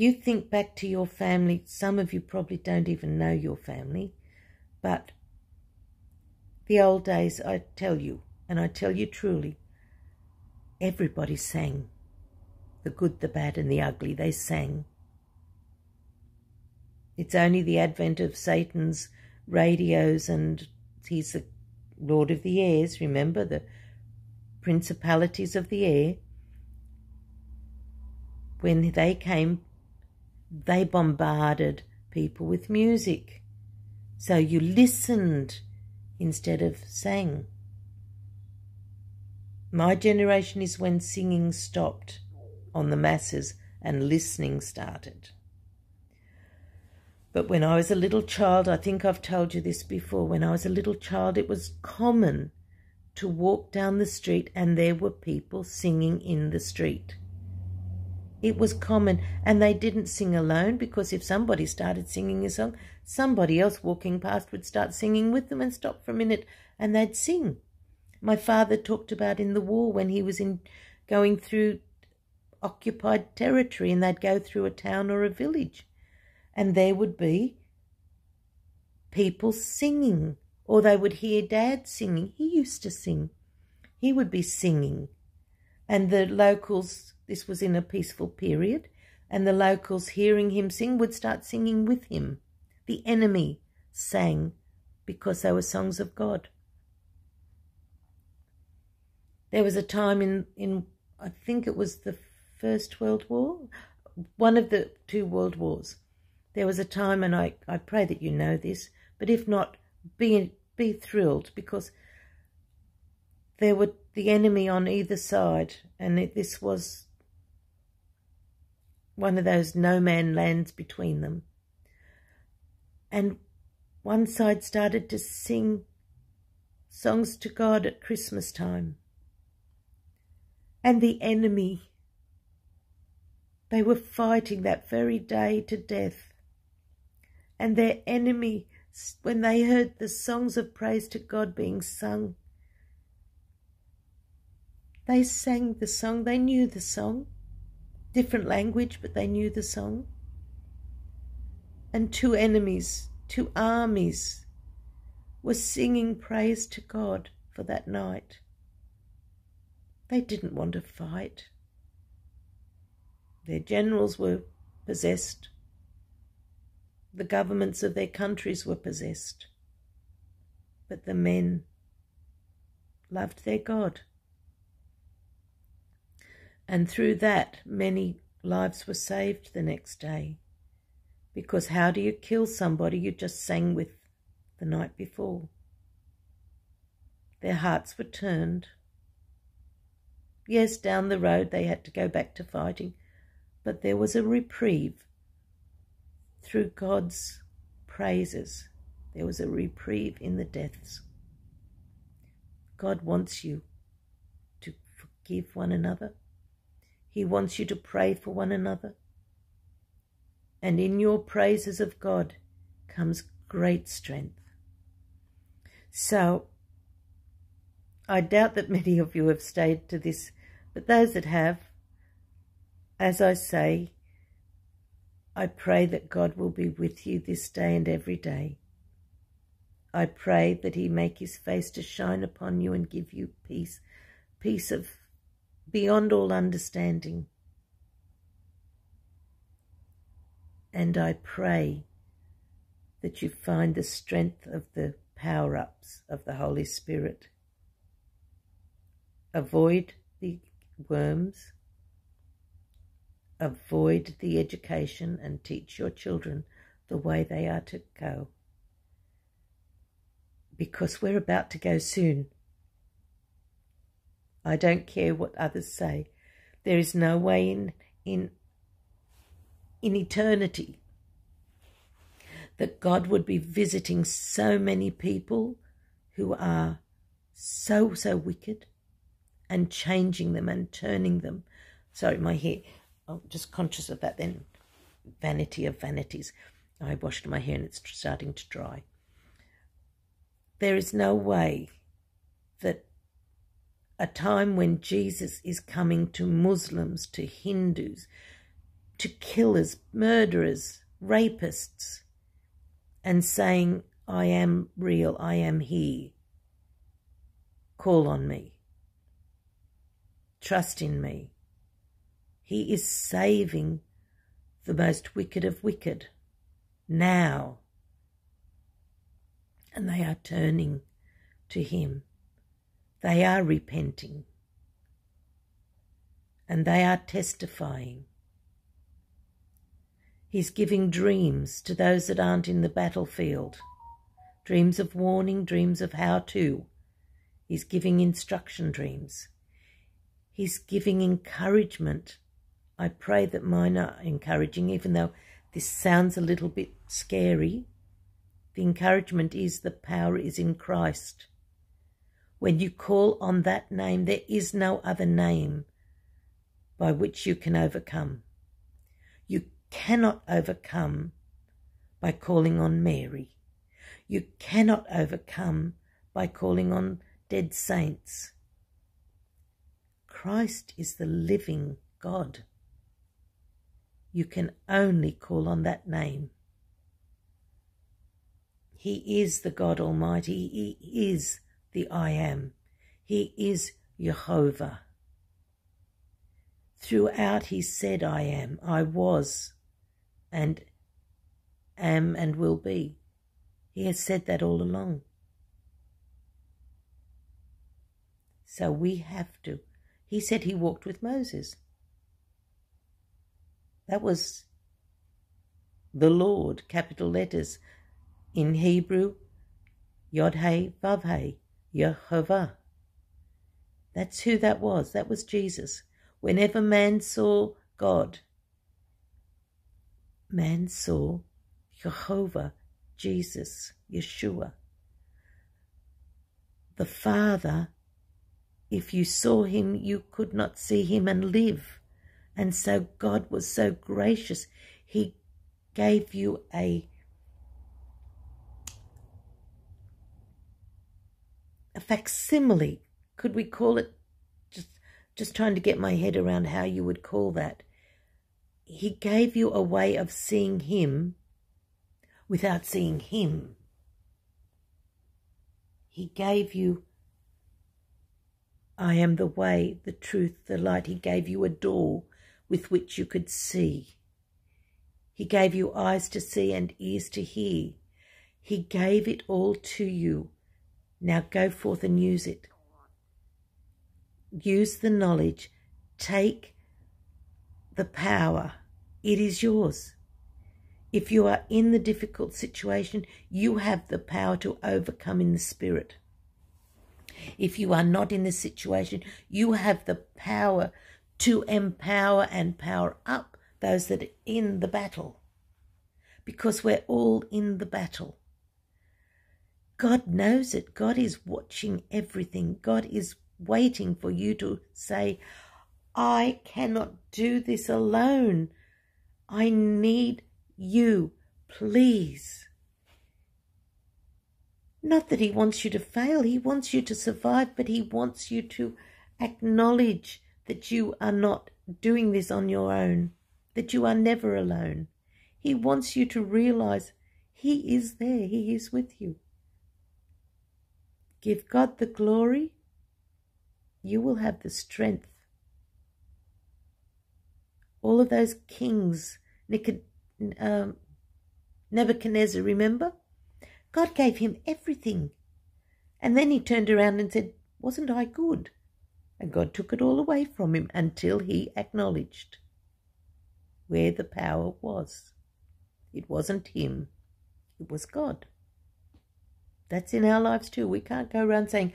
You think back to your family, some of you probably don't even know your family, but the old days, I tell you, and I tell you truly, everybody sang. The good, the bad, and the ugly, they sang. It's only the advent of Satan's radios, and he's the Lord of the Airs, remember, the principalities of the air. When they came they bombarded people with music. So you listened instead of sang. My generation is when singing stopped on the masses and listening started. But when I was a little child, I think I've told you this before, when I was a little child, it was common to walk down the street and there were people singing in the street. It was common, and they didn't sing alone because if somebody started singing a song, somebody else walking past would start singing with them and stop for a minute and they'd sing. My father talked about in the war when he was in going through occupied territory and they'd go through a town or a village and there would be people singing or they would hear dad singing. He used to sing. He would be singing. And the locals, this was in a peaceful period, and the locals hearing him sing would start singing with him. The enemy sang because they were songs of God. There was a time in, in I think it was the First World War, one of the two world wars. There was a time, and I, I pray that you know this, but if not, be, be thrilled because there were the enemy on either side, and it, this was one of those no man lands between them. And one side started to sing songs to God at Christmas time. And the enemy, they were fighting that very day to death. And their enemy, when they heard the songs of praise to God being sung, they sang the song, they knew the song, different language, but they knew the song. And two enemies, two armies were singing praise to God for that night. They didn't want to fight. Their generals were possessed. The governments of their countries were possessed. But the men loved their God. And through that, many lives were saved the next day. Because how do you kill somebody you just sang with the night before? Their hearts were turned. Yes, down the road they had to go back to fighting, but there was a reprieve through God's praises. There was a reprieve in the deaths. God wants you to forgive one another. He wants you to pray for one another. And in your praises of God comes great strength. So, I doubt that many of you have stayed to this, but those that have, as I say, I pray that God will be with you this day and every day. I pray that he make his face to shine upon you and give you peace, peace of beyond all understanding. And I pray that you find the strength of the power ups of the Holy Spirit. Avoid the worms, avoid the education, and teach your children the way they are to go. Because we're about to go soon. I don't care what others say. There is no way in, in, in eternity that God would be visiting so many people who are so, so wicked and changing them and turning them. Sorry, my hair. I'm just conscious of that then. Vanity of vanities. I washed my hair and it's starting to dry. There is no way a time when Jesus is coming to Muslims, to Hindus, to killers, murderers, rapists, and saying, I am real, I am here. Call on me. Trust in me. He is saving the most wicked of wicked now. And they are turning to him. They are repenting and they are testifying. He's giving dreams to those that aren't in the battlefield dreams of warning, dreams of how to. He's giving instruction dreams. He's giving encouragement. I pray that mine are encouraging, even though this sounds a little bit scary. The encouragement is the power is in Christ. When you call on that name, there is no other name by which you can overcome. You cannot overcome by calling on Mary. You cannot overcome by calling on dead saints. Christ is the living God. You can only call on that name. He is the God Almighty. He is the I am. He is Jehovah. Throughout he said, I am, I was, and am and will be. He has said that all along. So we have to. He said he walked with Moses. That was the Lord, capital letters. In Hebrew, Yod He Vav He, Yehovah. That's who that was. That was Jesus. Whenever man saw God, man saw Jehovah, Jesus, Yeshua. The Father, if you saw him, you could not see him and live. And so God was so gracious. He gave you a facsimile. Could we call it just just trying to get my head around how you would call that? He gave you a way of seeing him without seeing him. He gave you I am the way, the truth, the light. He gave you a door with which you could see. He gave you eyes to see and ears to hear. He gave it all to you. Now go forth and use it. Use the knowledge. Take the power. It is yours. If you are in the difficult situation, you have the power to overcome in the spirit. If you are not in this situation, you have the power to empower and power up those that are in the battle. Because we're all in the battle. God knows it. God is watching everything. God is waiting for you to say, I cannot do this alone. I need you, please. Not that he wants you to fail, he wants you to survive, but he wants you to acknowledge that you are not doing this on your own, that you are never alone. He wants you to realize he is there, he is with you. Give God the glory, you will have the strength. All of those kings, um, Nebuchadnezzar, remember? God gave him everything. And then he turned around and said, Wasn't I good? And God took it all away from him until he acknowledged where the power was. It wasn't him, it was God. That's in our lives too. We can't go around saying,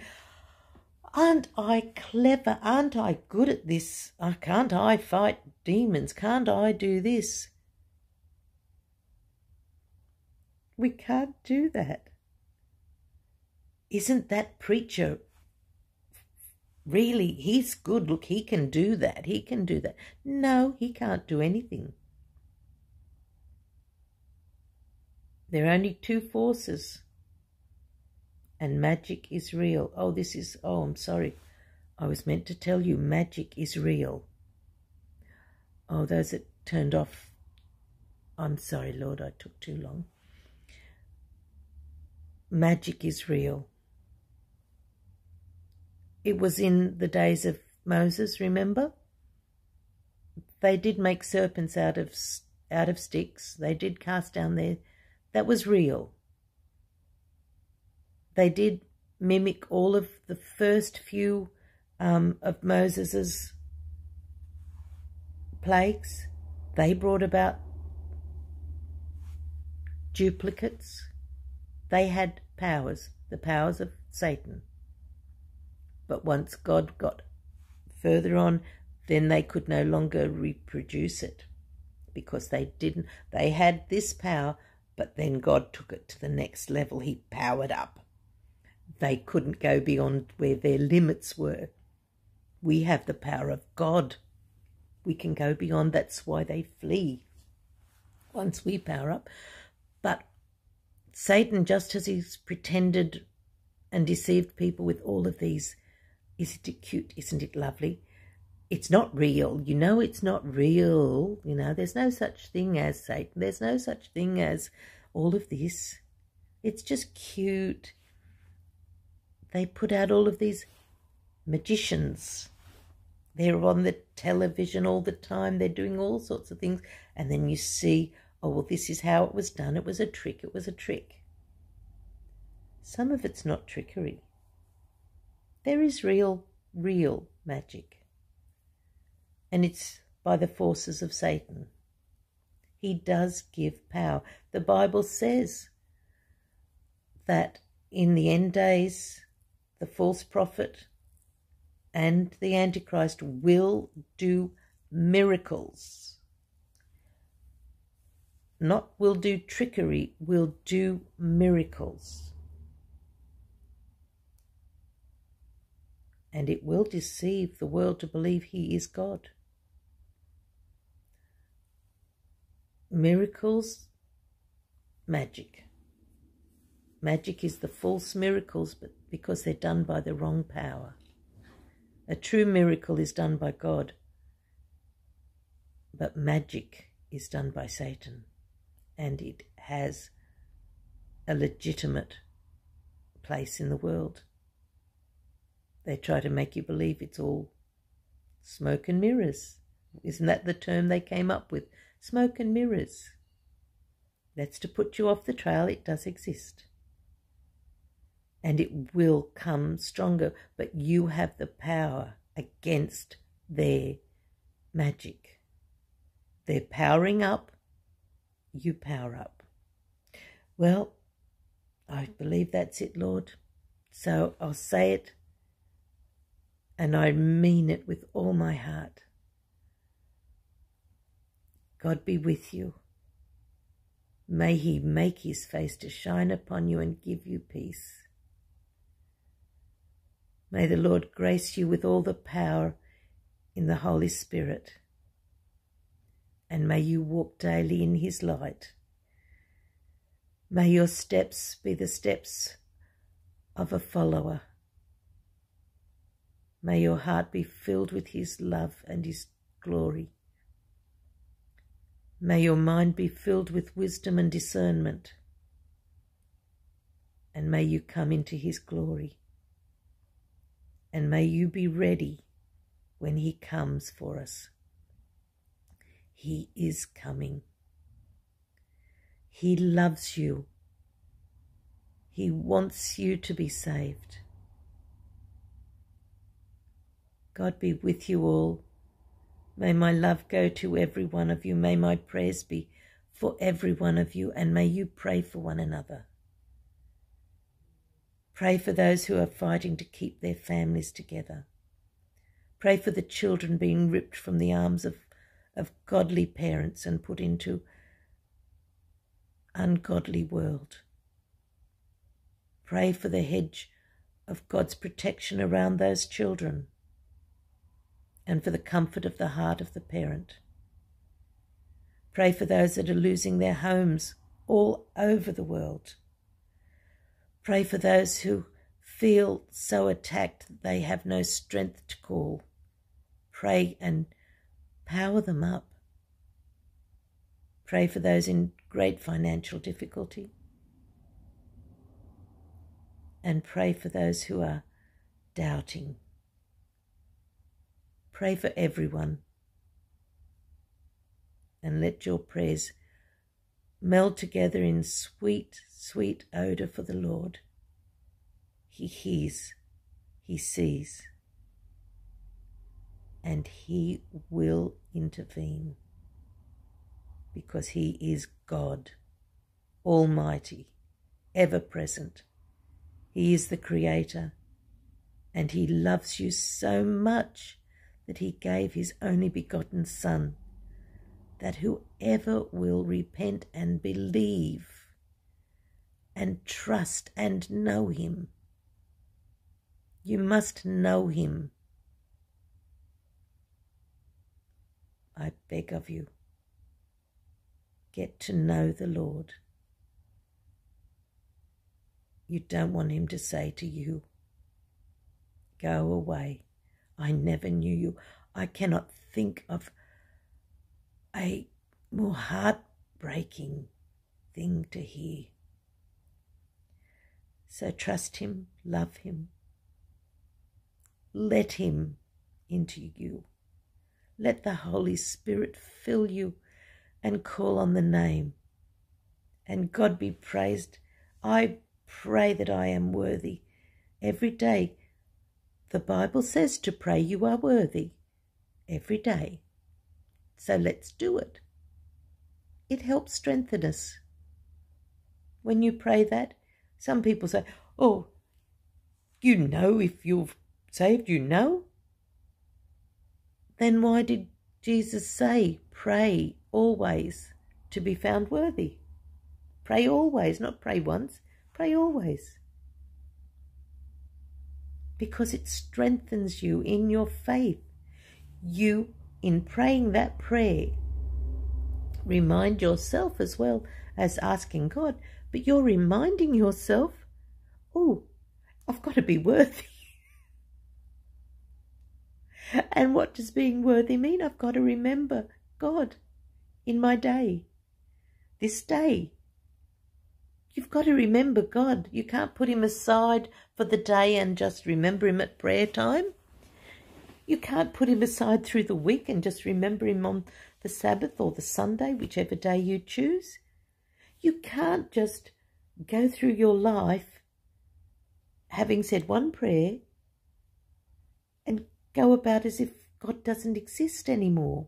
Aren't I clever? Aren't I good at this? Uh, can't I fight demons? Can't I do this? We can't do that. Isn't that preacher really, he's good. Look, he can do that. He can do that. No, he can't do anything. There are only two forces, and magic is real. Oh, this is, oh, I'm sorry. I was meant to tell you magic is real. Oh, those that turned off. I'm sorry, Lord, I took too long. Magic is real. It was in the days of Moses, remember? They did make serpents out of out of sticks. They did cast down their that was real. They did mimic all of the first few um, of Moses's plagues. They brought about duplicates. They had powers, the powers of Satan. But once God got further on, then they could no longer reproduce it because they didn't. They had this power, but then God took it to the next level. He powered up. They couldn't go beyond where their limits were. We have the power of God. We can go beyond. That's why they flee once we power up. But Satan, just as he's pretended and deceived people with all of these, isn't it cute? Isn't it lovely? it's not real. You know it's not real. You know, there's no such thing as Satan. There's no such thing as all of this. It's just cute. They put out all of these magicians. They're on the television all the time. They're doing all sorts of things. And then you see, oh, well, this is how it was done. It was a trick. It was a trick. Some of it's not trickery. There is real, real magic and it's by the forces of Satan. He does give power. The Bible says that in the end days, the false prophet and the Antichrist will do miracles. Not will do trickery, will do miracles. And it will deceive the world to believe he is God. miracles, magic. Magic is the false miracles, but because they're done by the wrong power. A true miracle is done by God, but magic is done by Satan, and it has a legitimate place in the world. They try to make you believe it's all smoke and mirrors. Isn't that the term they came up with? Smoke and mirrors. That's to put you off the trail. It does exist. And it will come stronger, but you have the power against their magic. They're powering up, you power up. Well, I believe that's it, Lord. So I'll say it, and I mean it with all my heart. God be with you. May he make his face to shine upon you and give you peace. May the Lord grace you with all the power in the Holy Spirit. And may you walk daily in his light. May your steps be the steps of a follower. May your heart be filled with his love and his glory. May your mind be filled with wisdom and discernment, and may you come into his glory. And may you be ready when he comes for us. He is coming. He loves you. He wants you to be saved. God be with you all May my love go to every one of you. May my prayers be for every one of you, and may you pray for one another. Pray for those who are fighting to keep their families together. Pray for the children being ripped from the arms of, of godly parents and put into ungodly world. Pray for the hedge of God's protection around those children and for the comfort of the heart of the parent. Pray for those that are losing their homes all over the world. Pray for those who feel so attacked they have no strength to call. Pray and power them up. Pray for those in great financial difficulty. And pray for those who are doubting. Pray for everyone. And let your prayers meld together in sweet, sweet odour for the Lord. He hears, He sees, and He will intervene because He is God, Almighty, ever present. He is the Creator, and He loves you so much that he gave his only begotten Son, that whoever will repent and believe and trust and know him, you must know him. I beg of you, get to know the Lord. You don't want him to say to you, Go away. I never knew you. I cannot think of a more heartbreaking thing to hear. So trust Him, love Him, let Him into you. Let the Holy Spirit fill you and call on the name. And God be praised. I pray that I am worthy every day. The Bible says to pray you are worthy every day. So let's do it. It helps strengthen us. When you pray that, some people say, Oh, you know if you've saved, you know. Then why did Jesus say, Pray always to be found worthy? Pray always, not pray once, pray always. Because it strengthens you in your faith. You, in praying that prayer, remind yourself as well as asking God, but you're reminding yourself, oh, I've got to be worthy. and what does being worthy mean? I've got to remember God in my day, this day. You've got to remember God. You can't put him aside for the day and just remember him at prayer time. You can't put him aside through the week and just remember him on the Sabbath or the Sunday, whichever day you choose. You can't just go through your life having said one prayer and go about as if God doesn't exist anymore.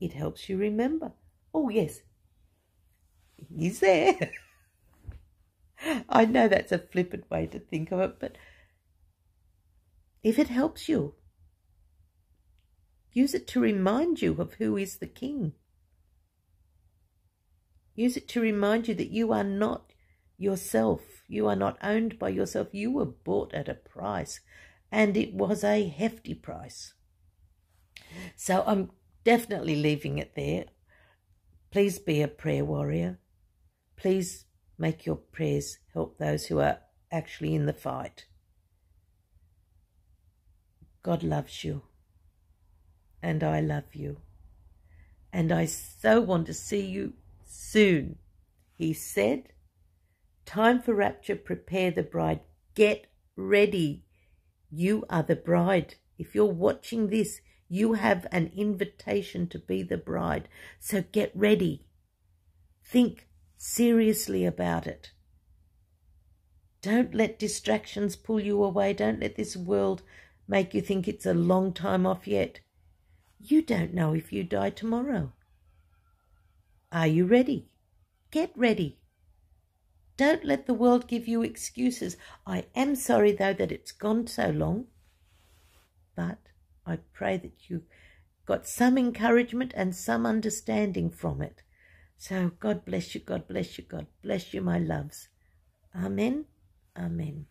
It helps you remember. Oh, yes, He's there. I know that's a flippant way to think of it, but if it helps you, use it to remind you of who is the King. Use it to remind you that you are not yourself. You are not owned by yourself. You were bought at a price, and it was a hefty price. So I'm definitely leaving it there. Please be a prayer warrior. Please make your prayers help those who are actually in the fight. God loves you, and I love you, and I so want to see you soon. He said, Time for rapture, prepare the bride. Get ready. You are the bride. If you're watching this, you have an invitation to be the bride. So get ready. Think seriously about it. Don't let distractions pull you away. Don't let this world make you think it's a long time off yet. You don't know if you die tomorrow. Are you ready? Get ready. Don't let the world give you excuses. I am sorry, though, that it's gone so long. But I pray that you got some encouragement and some understanding from it. So God bless you, God bless you, God bless you, my loves. Amen. Amen.